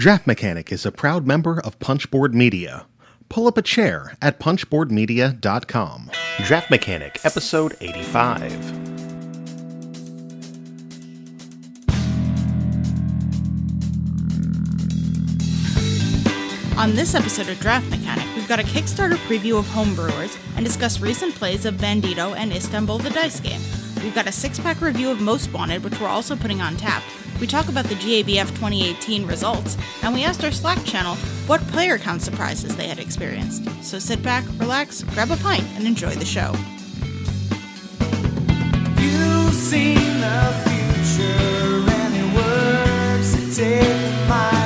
Draft Mechanic is a proud member of Punchboard Media. Pull up a chair at punchboardmedia.com. Draft Mechanic, episode 85. On this episode of Draft Mechanic, we've got a Kickstarter preview of Homebrewers and discuss recent plays of Bandido and Istanbul the Dice Game. We've got a six pack review of Most Wanted, which we're also putting on tap. We talk about the GABF 2018 results, and we asked our Slack channel what player count surprises they had experienced. So sit back, relax, grab a pint, and enjoy the show. You've seen the future and it works a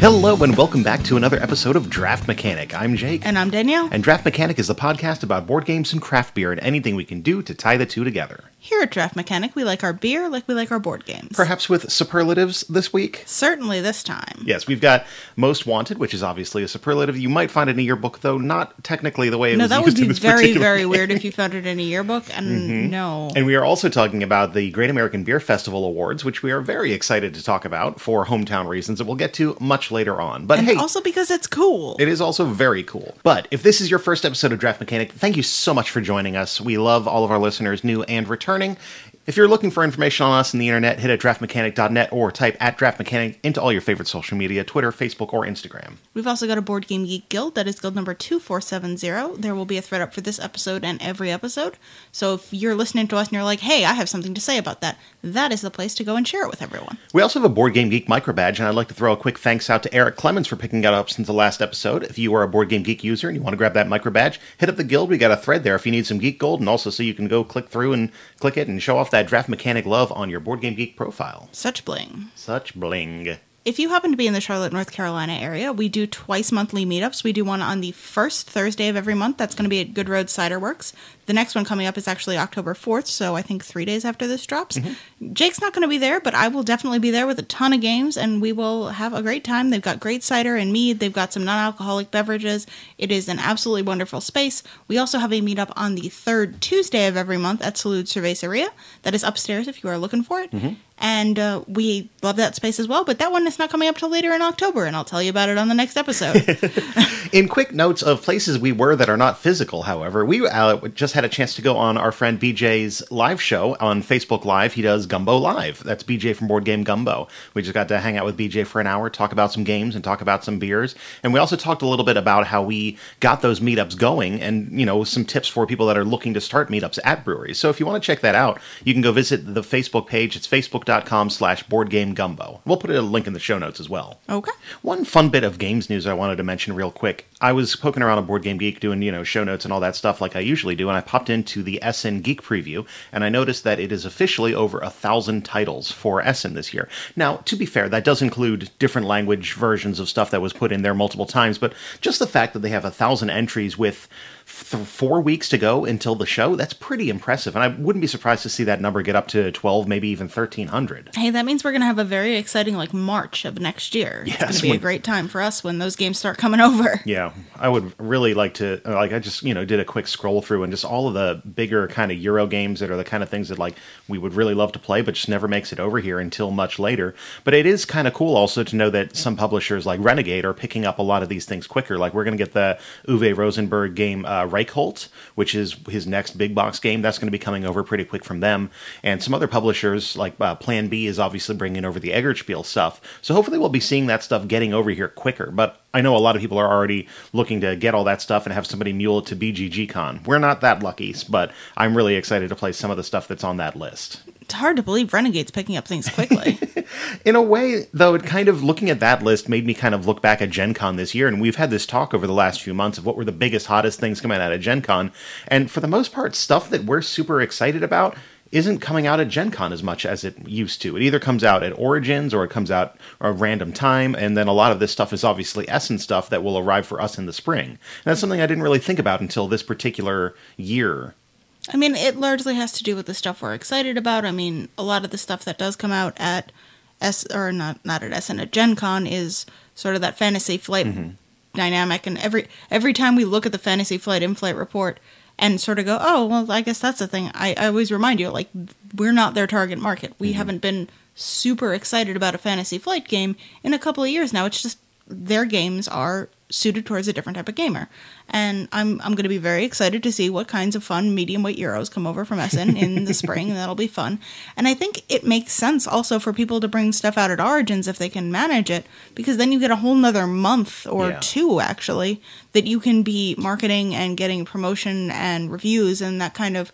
Hello, and welcome back to another episode of Draft Mechanic. I'm Jake. And I'm Danielle. And Draft Mechanic is the podcast about board games and craft beer and anything we can do to tie the two together. Here at Draft Mechanic, we like our beer like we like our board games. Perhaps with superlatives this week? Certainly this time. Yes, we've got Most Wanted, which is obviously a superlative. You might find it in a yearbook, though not technically the way it No, was that used would be very, very game. weird if you found it in a yearbook, and mm-hmm. no. And we are also talking about the Great American Beer Festival Awards, which we are very excited to talk about for hometown reasons that we'll get to much later on. But And hey, also because it's cool. it is also very cool. But if this is your first episode of Draft Mechanic, thank you so much for joining us. We love all of our listeners, new and returning. Turning. If you're looking for information on us on the internet, hit at draftmechanic.net or type at draftmechanic into all your favorite social media Twitter, Facebook, or Instagram. We've also got a Board Game Geek Guild. That is guild number 2470. There will be a thread up for this episode and every episode. So if you're listening to us and you're like, hey, I have something to say about that, that is the place to go and share it with everyone. We also have a Board Game Geek micro badge, and I'd like to throw a quick thanks out to Eric Clemens for picking that up since the last episode. If you are a Board Game Geek user and you want to grab that micro badge, hit up the guild. We got a thread there if you need some geek gold, and also so you can go click through and click it and show off that Draft Mechanic love on your Board Game Geek profile. Such bling. Such bling. If you happen to be in the Charlotte, North Carolina area, we do twice monthly meetups. We do one on the first Thursday of every month. That's going to be at Good Road Cider Works. The next one coming up is actually October 4th, so I think three days after this drops. Jake's not going to be there, but I will definitely be there with a ton of games, and we will have a great time. They've got great cider and mead. They've got some non alcoholic beverages. It is an absolutely wonderful space. We also have a meetup on the third Tuesday of every month at Salud Cerveceria. That is upstairs if you are looking for it. And uh, we love that space as well, but that one is not coming up till later in October, and I'll tell you about it on the next episode. In quick notes of places we were that are not physical, however, we uh, just had a chance to go on our friend BJ's live show on Facebook Live. He does Gumbo Live. That's BJ from Board Game Gumbo. We just got to hang out with BJ for an hour, talk about some games and talk about some beers. And we also talked a little bit about how we got those meetups going and, you know, some tips for people that are looking to start meetups at breweries. So if you want to check that out, you can go visit the Facebook page. It's facebook.com slash boardgamegumbo. We'll put a link in the show notes as well. okay. One fun bit of games news I wanted to mention real quick. I was poking around on Board Game Geek doing, you know, show notes and all that stuff like I usually do, and I popped into the Essen Geek preview, and I noticed that it is officially over a thousand titles for Essen this year. Now, to be fair, that does include different language versions of stuff that was put in there multiple times, but just the fact that they have a thousand entries with th- four weeks to go until the show, that's pretty impressive. And I wouldn't be surprised to see that number get up to 12, maybe even 1300. Hey, that means we're going to have a very exciting, like, March of next year. it's going to be when- a great time for us when those games start coming over. Yeah, I would really like to. Like, I just you know did a quick scroll through and just all of the bigger kind of Euro games that are the kind of things that like we would really love to play, but just never makes it over here until much later. But it is kind of cool also to know that some publishers like Renegade are picking up a lot of these things quicker. Like we're going to get the Uwe Rosenberg game uh, Reykholt, which is his next big box game. That's going to be coming over pretty quick from them, and some other publishers like uh, Plan B is obviously bringing over the Eggertspiele stuff. So hopefully we'll be seeing that stuff getting over here quicker. But I know a lot of people are already looking to get all that stuff and have somebody mule it to BGG Con. We're not that lucky, but I'm really excited to play some of the stuff that's on that list. It's hard to believe Renegade's picking up things quickly. In a way, though, it kind of looking at that list made me kind of look back at Gen Con this year, and we've had this talk over the last few months of what were the biggest, hottest things coming out of Gen Con. And for the most part, stuff that we're super excited about isn't coming out at Gen Con as much as it used to. It either comes out at Origins or it comes out a random time, and then a lot of this stuff is obviously Essence stuff that will arrive for us in the spring. And that's something I didn't really think about until this particular year. I mean, it largely has to do with the stuff we're excited about. I mean, a lot of the stuff that does come out at S or not not at Essen at Gen Con is sort of that fantasy flight mm-hmm. dynamic and every every time we look at the fantasy flight in flight report and sort of go, Oh, well I guess that's the thing. I, I always remind you, like, we're not their target market. We mm-hmm. haven't been super excited about a fantasy flight game in a couple of years now. It's just their games are suited towards a different type of gamer. And I'm I'm going to be very excited to see what kinds of fun medium weight euros come over from Essen in the spring. That'll be fun. And I think it makes sense also for people to bring stuff out at Origins if they can manage it, because then you get a whole nother month or Yeah. two actually that you can be marketing and getting promotion and reviews and that kind of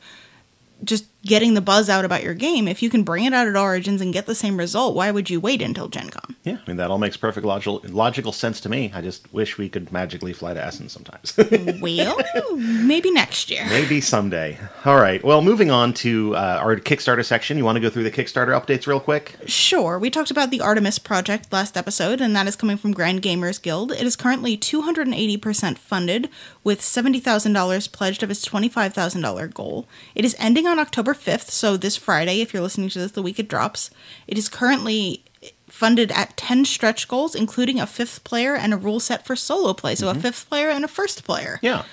just getting the buzz out about your game. If you can bring it out at Origins and get the same result, why would you wait until Gen Con? Yeah, I mean that all makes perfect logical logical sense to me. I just wish we could magically fly to Essen sometimes. Well, maybe next year. Maybe someday. All right. Well, moving on to uh, our Kickstarter section. You want to go through the Kickstarter updates real quick? Sure, we talked about the Artemis project last episode, and that is coming from Grand Gamers Guild. It is currently 280% funded, with $70,000 pledged of its $25,000 goal. It is ending on October 5th, so this Friday, if you're listening to this the week it drops. It is currently funded at 10 stretch goals, including a fifth player and a rule set for solo play, so a fifth player and a first player. Yeah.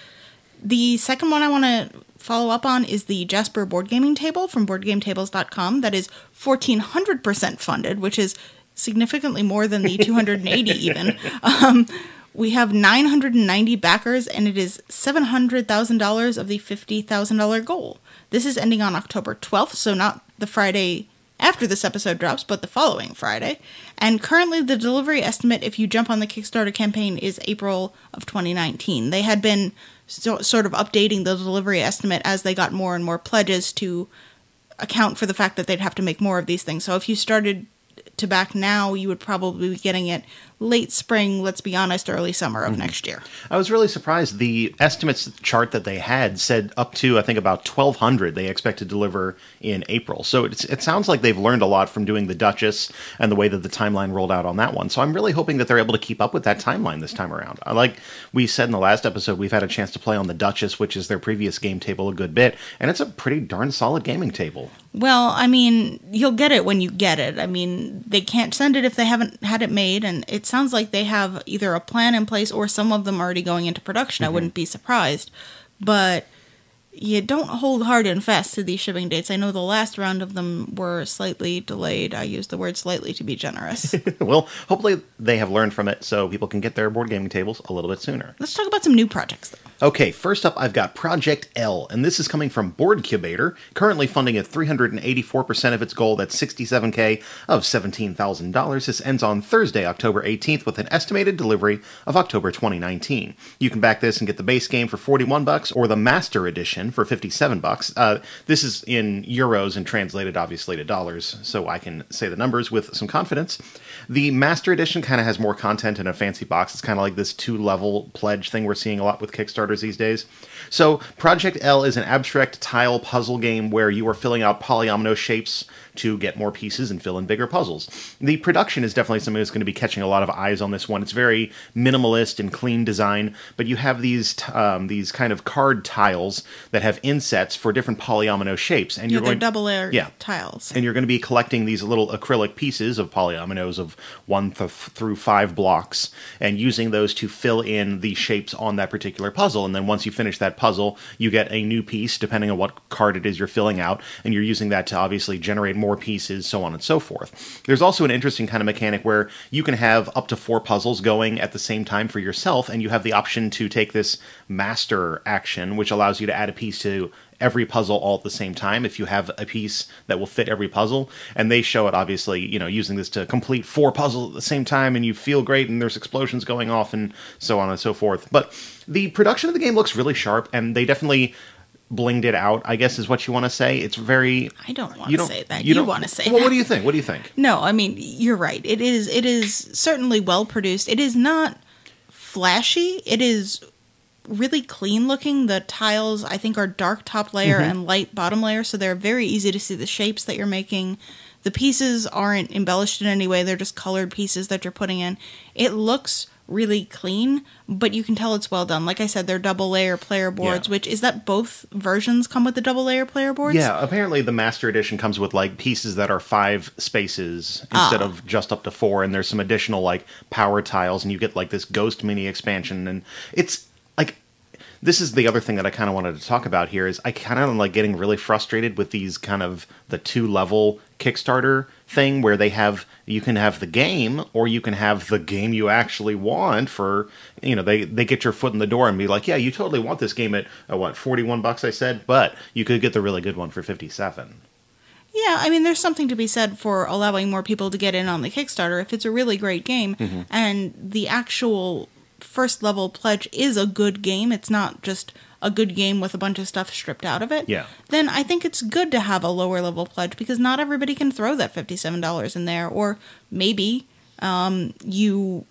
The second one I want to follow up on is the Jasper board gaming table from boardgametables.com that is 1400% funded, which is significantly more than the 280 even. Um, we have 990 backers and it is $700,000 of the $50,000 goal. This is ending on October 12th, so not the Friday after this episode drops, but the following Friday. And currently, the delivery estimate, if you jump on the Kickstarter campaign, is April of 2019. They had been so, sort of updating the delivery estimate as they got more and more pledges to account for the fact that they'd have to make more of these things. So if you started to back now, you would probably be getting it late spring, let's be honest, early summer of mm-hmm. next year. I was really surprised. The estimates chart that they had said up to I think about 1200 they expect to deliver in April. So it's, it sounds like they've learned a lot from doing the Duchess and the way that the timeline rolled out on that one. So I'm really hoping that they're able to keep up with that timeline this time around. Like we said in the last episode we've had a chance to play on the Duchess, which is their previous game table a good bit, and it's a pretty darn solid gaming table. Well, I mean, you'll get it when you get it. I mean, they can't send it if they haven't had it made, and it sounds like they have either a plan in place or some of them already going into production. I mm-hmm. wouldn't be surprised. But you don't hold hard and fast to these shipping dates. I know the last round of them were slightly delayed. I use the word slightly to be generous. well, hopefully they have learned from it so people can get their board gaming tables a little bit sooner. Let's talk about some new projects, though. Okay, first up, I've got Project L, and this is coming from Boardcubator, currently funding at 384% of its goal. That's 67k of $17,000. This ends on Thursday, October 18th, with an estimated delivery of October 2019. You can back this and get the base game for 41 bucks or the Master Edition for 57 bucks. Uh, this is in euros and translated, obviously, to dollars, so I can say the numbers with some confidence. The Master Edition kind of has more content in a fancy box. It's kind of like this two level pledge thing we're seeing a lot with Kickstarters these days. So, Project L is an abstract tile puzzle game where you are filling out polyomino shapes to get more pieces and fill in bigger puzzles. The production is definitely something that's going to be catching a lot of eyes on this one. It's very minimalist and clean design, but you have these um, these kind of card tiles that have insets for different polyomino shapes, and Yeah, you're going double layer Yeah. tiles. and you're going to be collecting these little acrylic pieces of polyominoes of one th- through five blocks and using those to fill in the shapes on that particular puzzle. And then once you finish that puzzle, you get a new piece depending on what card it is you're filling out, and you're using that to obviously generate more pieces, so on and so forth. There's also an interesting kind of mechanic where you can have up to four puzzles going at the same time for yourself, and you have the option to take this master action, which allows you to add a piece to every puzzle all at the same time if you have a piece that will fit every puzzle and they show it obviously you know using this to complete four puzzles at the same time and you feel great and there's explosions going off and so on and so forth but the production of the game looks really sharp and they definitely blinged it out i guess is what you want to say it's very I don't want you to say that. you You, don't want to say well that. what do you think what do you think No, I mean you're right. It is it is certainly well produced. It is not flashy. It is really clean looking. The tiles I think are dark top layer Mm-hmm. and light bottom layer, so they're very easy to see the shapes that you're making. The pieces aren't embellished in any way, they're just colored pieces that you're putting in. It looks really clean, but you can tell it's well done. Like I said, they're double layer player boards, Yeah. which is that both versions come with the double layer player boards? Yeah, apparently the master edition comes with like pieces that are five spaces instead Ah. of just up to four, and there's some additional like power tiles, and you get like this ghost mini expansion, and it's this is the other thing that I kind of wanted to talk about here is I kind of like getting really frustrated with these kind of the two level Kickstarter thing where they have you can have the game or you can have the game you actually want for you know they they get your foot in the door and be like yeah you totally want this game at uh, what 41 bucks I said but you could get the really good one for 57 Yeah, I mean, there's something to be said for allowing more people to get in on the Kickstarter if it's a really great game Mm-hmm. and the actual first level pledge is a good game. It's not just a good game with a bunch of stuff stripped out of it. Yeah. Then I think it's good to have a lower level pledge because not everybody can throw that $57 in there. Or maybe um, you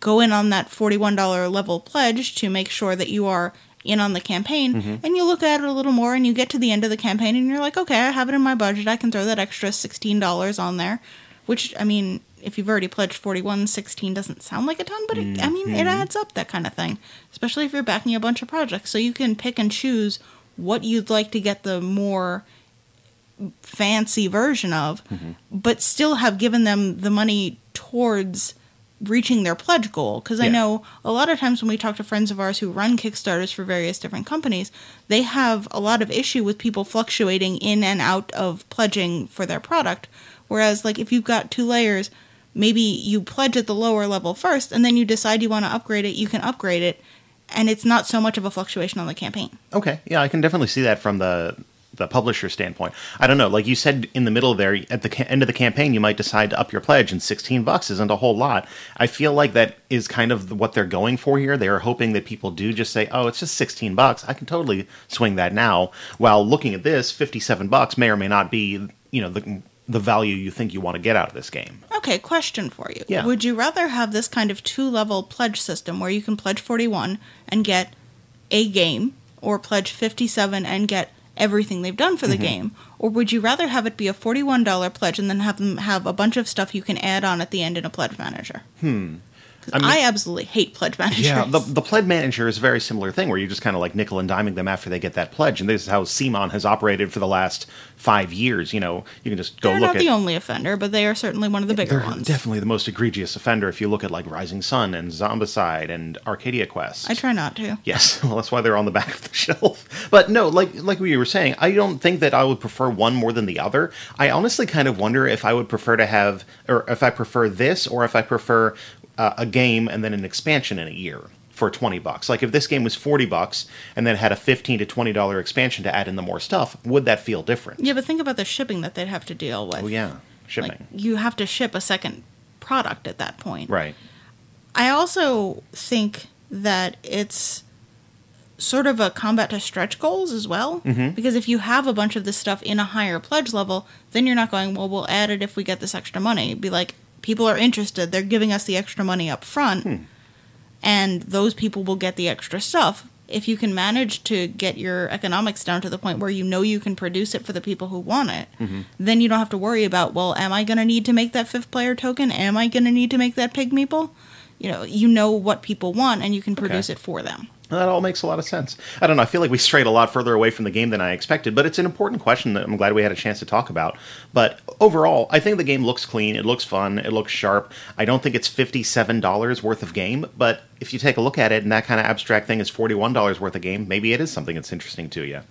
go in on that $41 level pledge to make sure that you are in on the campaign Mm-hmm. and you look at it a little more and you get to the end of the campaign and you're like okay i have it in my budget i can throw that extra $16 on there which i mean if you've already pledged 41 16 doesn't sound like a ton but it, i mean it Mm-hmm. adds up that kind of thing especially if you're backing a bunch of projects so you can pick and choose what you'd like to get the more fancy version of, Mm-hmm. but still have given them the money towards reaching their pledge goal. Because I know a lot of times when we talk to friends of ours who run Kickstarters for various different companies, they have a lot of issue with people fluctuating in and out of pledging for their product. Whereas, like, if you've got two layers, maybe you pledge at the lower level first, and then you decide you want to upgrade it, you can upgrade it, and it's not so much of a fluctuation on the campaign. Okay, yeah, I can definitely see that from the the publisher standpoint. I don't know, like you said in the middle there, at the ca- end of the campaign, you might decide to up your pledge, and sixteen bucks isn't a whole lot. I feel like that is kind of what they're going for here. They are hoping that people do just say, "Oh, it's just sixteen bucks. I can totally swing that now." While looking at this, fifty-seven bucks may or may not be, you know, the the value you think you want to get out of this game. Okay, question for you. Yeah. Would you rather have this kind of two level pledge system where you can pledge 41 and get a game, or pledge 57 and get everything they've done for Mm-hmm. the game? Or would you rather have it be a $41 pledge and then have them have a bunch of stuff you can add on at the end in a pledge manager? Hmm. I, mean- absolutely hate pledge managers. Yeah, the, the pledge manager is a very similar thing where you just kind of like nickel and diming them after they get that pledge. And this is how CMON has operated for the last five years. You know, you can just go They're look not at. the only offender, but they are certainly one of the bigger they're ones. definitely the most egregious offender if you look at like Rising Sun and Zombicide and Arcadia Quest. I try not to. Yes, well, that's why they're on the back of the shelf. But no, like like we were saying, I don't think that I would prefer one more than the other. I honestly kind of wonder if I would prefer to have, or if I prefer this, or if I prefer uh, a game and then an expansion in a year for twenty bucks. Like if this game was forty bucks and then had a fifteen to twenty dollar expansion to add in the more stuff, would that feel different? Yeah, but think about the shipping that they'd have to deal with. Oh yeah, shipping. Like, you have to ship a second product at that point. right. I also think that it's sort of a combat to stretch goals as well. Mm-hmm. Because if you have a bunch of this stuff in a higher pledge level, then you're not going, well, we'll add it if we get this extra money. Be like, people are interested. They're giving us the extra money up front, Hmm. and those people will get the extra stuff. If you can manage to get your economics down to the point where you know you can produce it for the people who want it, Mm-hmm. then you don't have to worry about, well, am I going to need to make that fifth player token? Am I going to need to make that pig meeple? You know, you know what people want and you can produce it for them. That all makes a lot of sense. I don't know. I feel like we strayed a lot further away from the game than I expected, but it's an important question that I'm glad we had a chance to talk about. But overall, I think the game looks clean. It looks fun. It looks sharp. I don't think it's $57 worth of game, but if you take a look at it and that kind of abstract thing is $41 worth of game, maybe it is something that's interesting to you.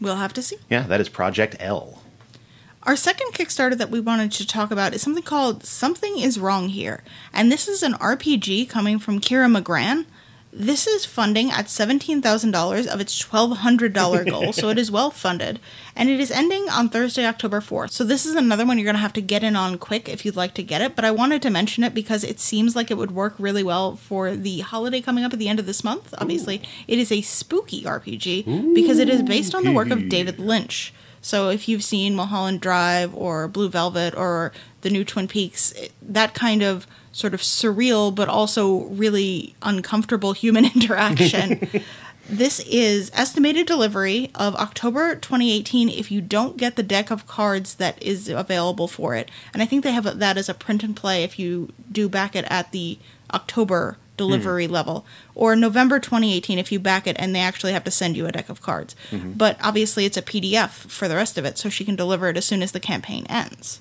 We'll have to see. Yeah, that is Project L. Our second Kickstarter that we wanted to talk about is something called Something Is Wrong Here. And this is an RPG coming from Kira Magrann. This is funding at $17,000 of its $1,200 goal, so it is well funded. And it is ending on Thursday, October 4th. So this is another one you're going to have to get in on quick if you'd like to get it. But I wanted to mention it because it seems like it would work really well for the holiday coming up at the end of this month. Obviously, it is a spooky RPG because it is based on the work of David Lynch. So if you've seen Mulholland Drive or Blue Velvet or the new Twin Peaks, it- that kind of sort of surreal but also really uncomfortable human interaction. This is estimated delivery of October 2018 if you don't get the deck of cards that is available for it. And I think they have that as a print and play if you do back it at the October delivery hmm. level, or November 2018 if you back it and they actually have to send you a deck of cards. Mm-hmm. But obviously, it's a PDF for the rest of it, so she can deliver it as soon as the campaign ends.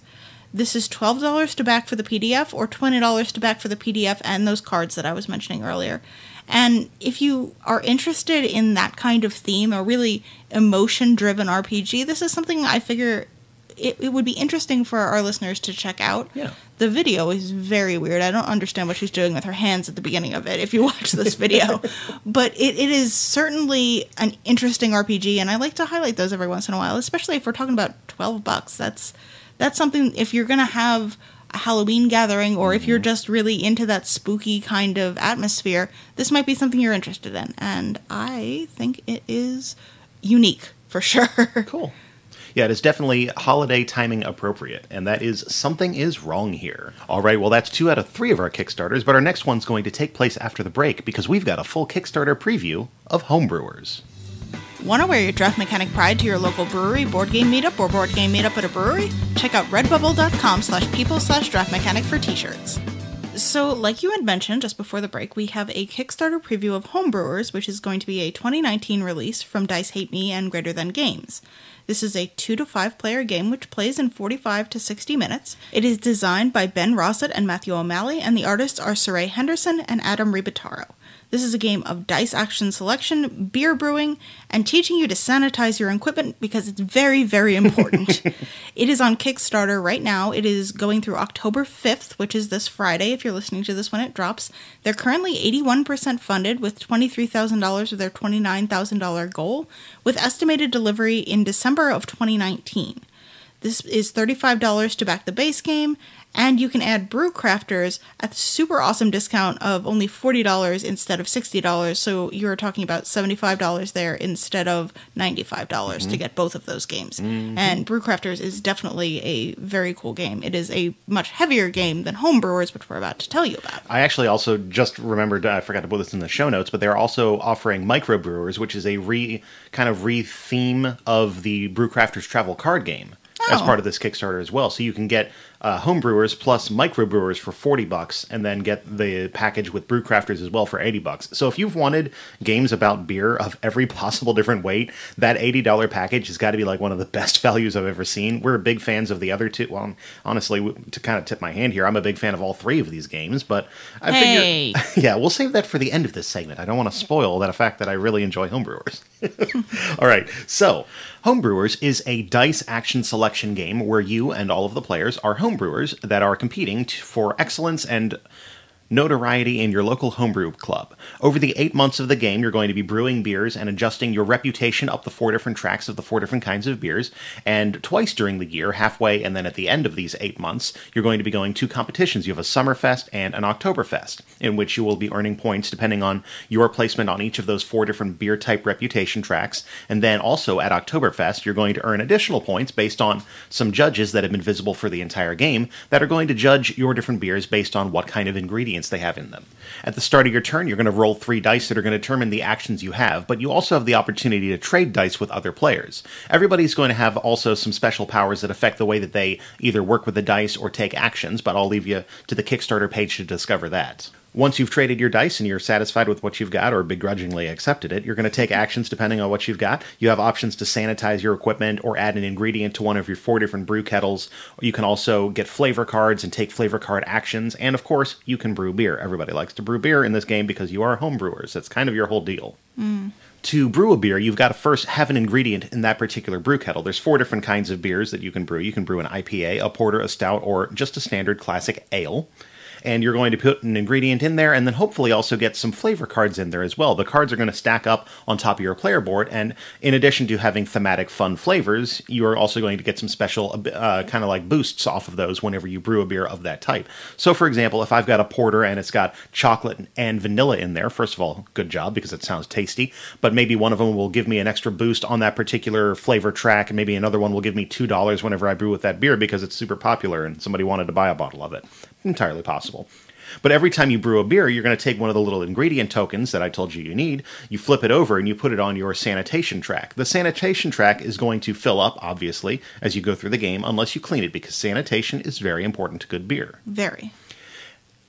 This is $12 to back for the PDF or $20 to back for the PDF and those cards that I was mentioning earlier. And if you are interested in that kind of theme, a really emotion driven RPG, this is something I figure it, it would be interesting for our listeners to check out. Yeah. The video is very weird. I don't understand what she's doing with her hands at the beginning of it if you watch this video. but it, it is certainly an interesting RPG, and I like to highlight those every once in a while, especially if we're talking about 12 bucks. That's that's something if you're going to have a Halloween gathering or if you're mm-hmm. just really into that spooky kind of atmosphere, this might be something you're interested in. And I think it is unique for sure. Cool. Yeah, it is definitely holiday timing appropriate, and that is something is wrong here. All right, well, that's two out of three of our Kickstarters, but our next one's going to take place after the break because we've got a full Kickstarter preview of Homebrewers. Want to wear your draft mechanic pride to your local brewery, board game meetup, or board game meetup at a brewery? Check out redbubble.com slash people slash draft mechanic for t-shirts. So, like you had mentioned just before the break, we have a Kickstarter preview of Homebrewers, which is going to be a 2019 release from Dice Hate Me and Greater Than Games. This is a 2 to 5 player game which plays in 45 to 60 minutes. It is designed by Ben Rosset and Matthew O'Malley, and the artists are Saray Henderson and Adam Ribataro. This is a game of dice action selection, beer brewing, and teaching you to sanitize your equipment because it's very, very important. it is on Kickstarter right now. It is going through October 5th, which is this Friday if you're listening to this when it drops. They're currently 81% funded with $23,000 of their $29,000 goal, with estimated delivery in December of 2019. This is $35 to back the base game, and you can add brew crafters at the super awesome discount of only $40 instead of $60. So you're talking about $75 there instead of $95 to mm-hmm. get both of those games. Mm-hmm. And brew crafters is definitely a very cool game. It is a much heavier game than homebrewers, which we're about to tell you about. I actually also just remembered, I forgot to put this in the show notes, but they're also offering microbrewers, which is a re kind of re theme of the Brewcrafters Travel card game. As Oh. part of this Kickstarter as well, so you can get uh, homebrewers plus microbrewers for forty bucks, and then get the package with brewcrafters as well for eighty bucks. So if you've wanted games about beer of every possible different weight, that eighty dollar package has got to be like one of the best values I've ever seen. We're big fans of the other two. Well, honestly, to kind of tip my hand here, I'm a big fan of all three of these games, but I Hey. figure, yeah, we'll save that for the end of this segment. I don't want to spoil that fact that I really enjoy homebrewers. all right, so Homebrewers is a dice action selection game where you and all of the players are homebrewers that are competing t- for excellence and notoriety in your local homebrew club. Over the eight months of the game, you're going to be brewing beers and adjusting your reputation up the four different tracks of the four different kinds of beers. And twice during the year, halfway and then at the end of these eight months, you're going to be going to competitions. You have a Summerfest and an Oktoberfest, in which you will be earning points depending on your placement on each of those four different beer type reputation tracks. And then also at Oktoberfest, you're going to earn additional points based on some judges that have been visible for the entire game that are going to judge your different beers based on what kind of ingredients they have in them. At the start of your turn, you're going to roll three dice that are going to determine the actions you have, but you also have the opportunity to trade dice with other players. Everybody's going to have also some special powers that affect the way that they either work with the dice or take actions, but I'll leave you to the Kickstarter page to discover that. Once you've traded your dice and you're satisfied with what you've got or begrudgingly accepted it, you're going to take actions depending on what you've got. You have options to sanitize your equipment or add an ingredient to one of your four different brew kettles. You can also get flavor cards and take flavor card actions. And of course, you can brew beer. Everybody likes to brew beer in this game because you are home brewers. That's kind of your whole deal mm. to brew a beer, you've got to first have an ingredient in that particular brew kettle. There's four different kinds of beers that you can brew. You can brew an IPA, a porter, a stout, or just a standard classic ale. And you're going to put an ingredient in there and then hopefully also get some flavor cards in there as well. The cards are going to stack up on top of your player board. And in addition to having thematic fun flavors, you are also going to get some special uh, kind of like boosts off of those whenever you brew a beer of that type. So, for example, if I've got a porter and it's got chocolate and vanilla in there, first of all, good job because it sounds tasty. But maybe one of them will give me an extra boost on that particular flavor track, and maybe another one will give me $2 whenever I brew with that beer because it's super popular and somebody wanted to buy a bottle of it. Entirely possible. But every time you brew a beer, you're going to take one of the little ingredient tokens that I told you you need, you flip it over, and you put it on your sanitation track. The sanitation track is going to fill up, obviously, as you go through the game, unless you clean it, because sanitation is very important to good beer Very.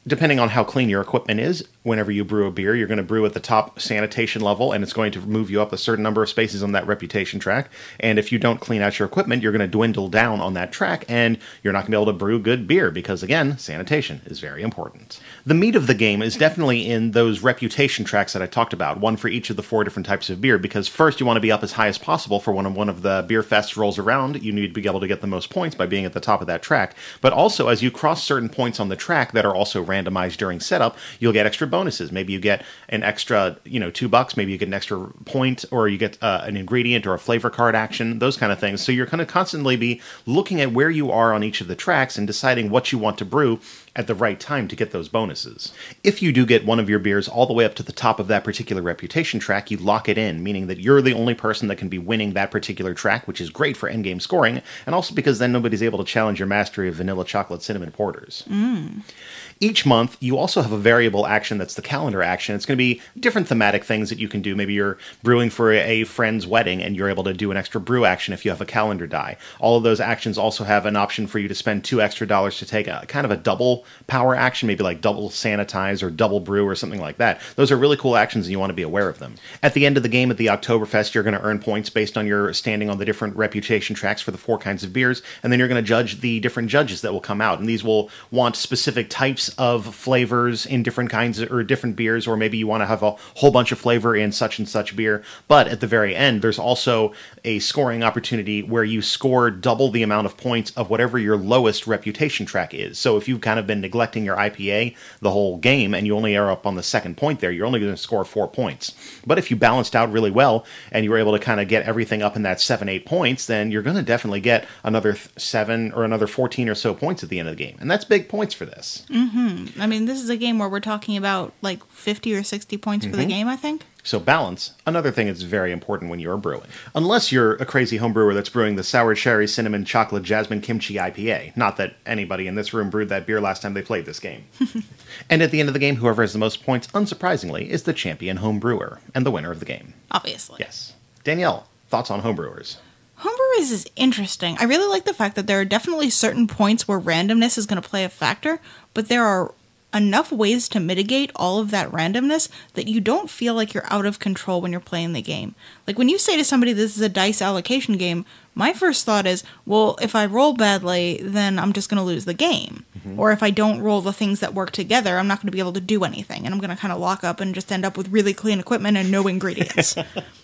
Depending on how clean your equipment is, whenever you brew a beer, you're going to brew at the top sanitation level, and it's going to move you up a certain number of spaces on that reputation track. And if you don't clean out your equipment, you're going to dwindle down on that track, and you're not going to be able to brew good beer because, again, sanitation is very important. The meat of the game is definitely in those reputation tracks that I talked about, one for each of the four different types of beer, because first you want to be up as high as possible for when one of the beer fests rolls around. You need to be able to get the most points by being at the top of that track. But also, as you cross certain points on the track that are also randomized during setup, you'll get extra bonuses. Maybe you get an extra, you know, two bucks. Maybe you get an extra point, or you get uh, an ingredient or a flavor card action. Those kind of things. So you're kind of constantly be looking at where you are on each of the tracks and deciding what you want to brew at the right time to get those bonuses. If you do get one of your beers all the way up to the top of that particular reputation track, you lock it in, meaning that you're the only person that can be winning that particular track, which is great for endgame scoring, and also because then nobody's able to challenge your mastery of vanilla chocolate cinnamon porters. Mm. Each month, you also have a variable action that's the calendar action. It's going to be different thematic things that you can do. Maybe you're brewing for a friend's wedding and you're able to do an extra brew action if you have a calendar die. All of those actions also have an option for you to spend two extra dollars to take a kind of a double power action, maybe like double sanitize or double brew or something like that. Those are really cool actions and you want to be aware of them. At the end of the game at the Oktoberfest, you're going to earn points based on your standing on the different reputation tracks for the four kinds of beers, and then you're going to judge the different judges that will come out. And these will want specific types of flavors in different kinds of, or different beers, or maybe you want to have a whole bunch of flavor in such and such beer. But at the very end, there's also a scoring opportunity where you score double the amount of points of whatever your lowest reputation track is. So if you've kind of been neglecting your IPA the whole game and you only are up on the second point there, you're only going to score four points. But if you balanced out really well and you were able to kind of get everything up in that seven, eight points, then you're going to definitely get another th- seven or another 14 or so points at the end of the game. And that's big points for this. Mm-hmm. Mm-hmm. I mean, this is a game where we're talking about like 50 or 60 points for the mm-hmm. game, I think. So balance, another thing that's very important when you're brewing. Unless you're a crazy home brewer that's brewing the sour cherry cinnamon chocolate jasmine kimchi IPA. Not that anybody in this room brewed that beer last time they played this game. and at the end of the game, whoever has the most points, unsurprisingly, is the champion home brewer and the winner of the game. Obviously. Yes. Danielle, thoughts on homebrewers? Homebrewers is interesting. I really like the fact that there are definitely certain points where randomness is going to play a factor, but there are enough ways to mitigate all of that randomness that you don't feel like you're out of control when you're playing the game. Like when you say to somebody this is a dice allocation game, my first thought is, well, if I roll badly, then I'm just going to lose the game. Mm-hmm. Or if I don't roll the things that work together, I'm not going to be able to do anything and I'm going to kind of lock up and just end up with really clean equipment and no ingredients.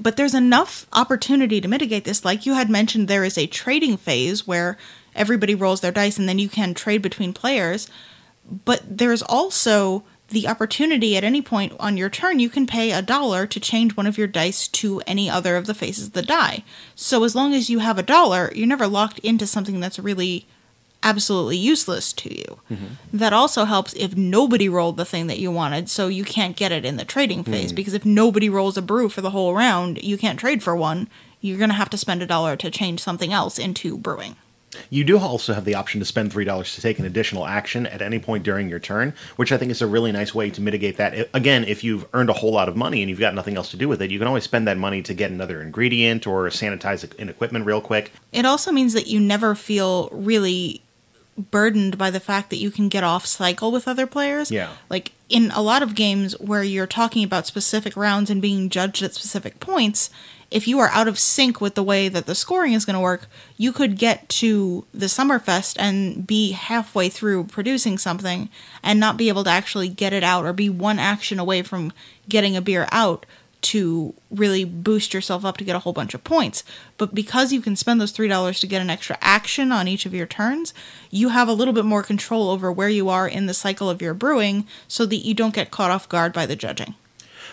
but there's enough opportunity to mitigate this. Like you had mentioned, there is a trading phase where everybody rolls their dice and then you can trade between players. But there's also the opportunity at any point on your turn, you can pay a dollar to change one of your dice to any other of the faces of the die. So as long as you have a dollar, you're never locked into something that's really absolutely useless to you. Mm-hmm. That also helps if nobody rolled the thing that you wanted, so you can't get it in the trading phase. Mm. Because if nobody rolls a brew for the whole round, you can't trade for one. You're going to have to spend a dollar to change something else into brewing. You do also have the option to spend $3 to take an additional action at any point during your turn, which I think is a really nice way to mitigate that. Again, if you've earned a whole lot of money and you've got nothing else to do with it, you can always spend that money to get another ingredient or sanitize an equipment real quick. It also means that you never feel really burdened by the fact that you can get off cycle with other players. Yeah. Like in a lot of games where you're talking about specific rounds and being judged at specific points, if you are out of sync with the way that the scoring is going to work, you could get to the Summerfest and be halfway through producing something and not be able to actually get it out or be one action away from getting a beer out to really boost yourself up to get a whole bunch of points. But because you can spend those $3 to get an extra action on each of your turns, you have a little bit more control over where you are in the cycle of your brewing so that you don't get caught off guard by the judging.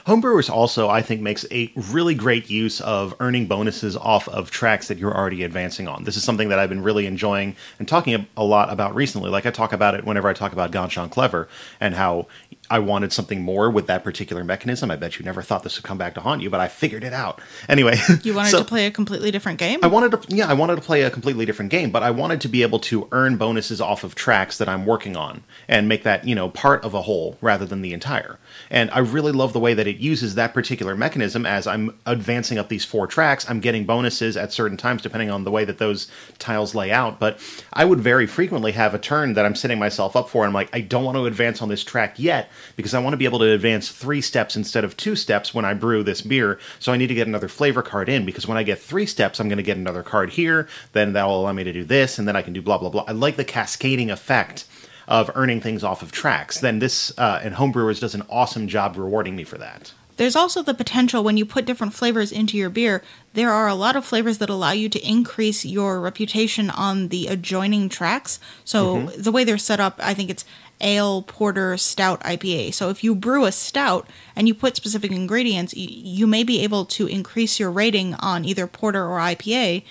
Homebrewers also, I think, makes a really great use of earning bonuses off of tracks that you're already advancing on. This is something that I've been really enjoying and talking a- lot about recently. Like I talk about it whenever I talk about Ganz Schön Clever and how I wanted something more with that particular mechanism. I bet you never thought this would come back to haunt you, but I figured it out. Anyway, You wanted so- to play a completely different game? I wanted to, yeah, I wanted to play a completely different game, but I wanted to be able to earn bonuses off of tracks that I'm working on and make that, you know, part of a whole rather than the entire. And I really love the way that it uses that particular mechanism as I'm advancing up these four tracks. I'm getting bonuses at certain times depending on the way that those tiles lay out. But I would very frequently have a turn that I'm setting myself up for. And I'm like, I don't want to advance on this track yet because I want to be able to advance three steps instead of two steps when I brew this beer. So I need to get another flavor card in because when I get three steps, I'm going to get another card here. Then that will allow me to do this, and then I can do blah blah blah. I like the cascading effect of earning things off of tracks. Then this uh, and Homebrewers does an awesome job rewarding me for that. There's also the potential when you put different flavors into your beer, there are a lot of flavors that allow you to increase your reputation on the adjoining tracks. So the way they're set up, I think it's ale, porter, stout, IPA. So if you brew a stout and you put specific ingredients, you, may be able to increase your rating on either porter or IPA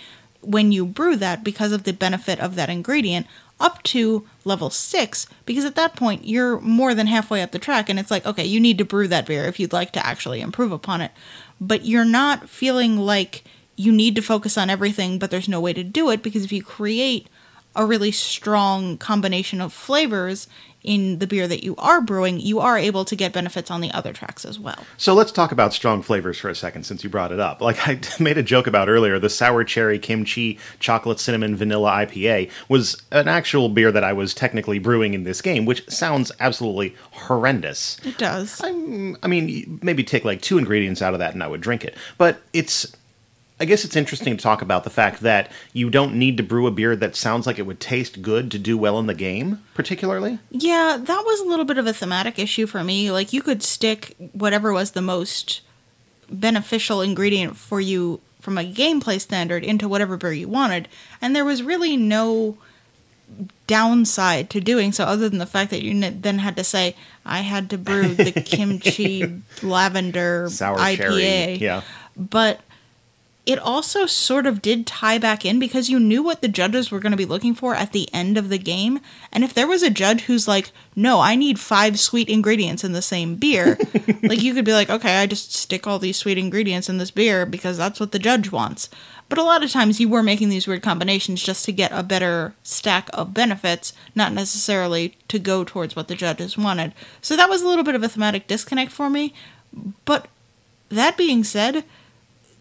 when you brew that because of the benefit of that ingredient up to level six because at that point you're more than halfway up the track and it's like okay you need to brew that beer if you'd like to actually improve upon it but you're not feeling like you need to focus on everything but there's no way to do it because if you create a really strong combination of flavors in the beer that you are brewing you are able to get benefits on the other tracks as well So let's talk about strong flavors for a second since you brought it up. Like I made a joke about earlier, the sour cherry kimchi chocolate cinnamon vanilla IPA was an actual beer that I was technically brewing in this game, which sounds absolutely horrendous. it does I mean, maybe take like two ingredients out of that and I would drink it. But it's, I guess it's interesting to talk about the fact that you don't need to brew a beer that sounds like it would taste good to do well in the game, particularly. Yeah, that was a little bit of a thematic issue for me. Like you could stick whatever was the most beneficial ingredient for you from a gameplay standard into whatever beer you wanted, and there was really no downside to doing so other than the fact that you then had to say I had to brew the kimchi lavender Sour IPA. cherry. Yeah. But it also sort of did tie back in because you knew what the judges were going to be looking for at the end of the game. And if there was a judge who's like, no, I need five sweet ingredients in the same beer, like you could be like, okay, I just stick all these sweet ingredients in this beer because that's what the judge wants. But a lot of times you were making these weird combinations just to get a better stack of benefits, not necessarily to go towards what the judges wanted. So that was a little bit of a thematic disconnect for me. But that being said,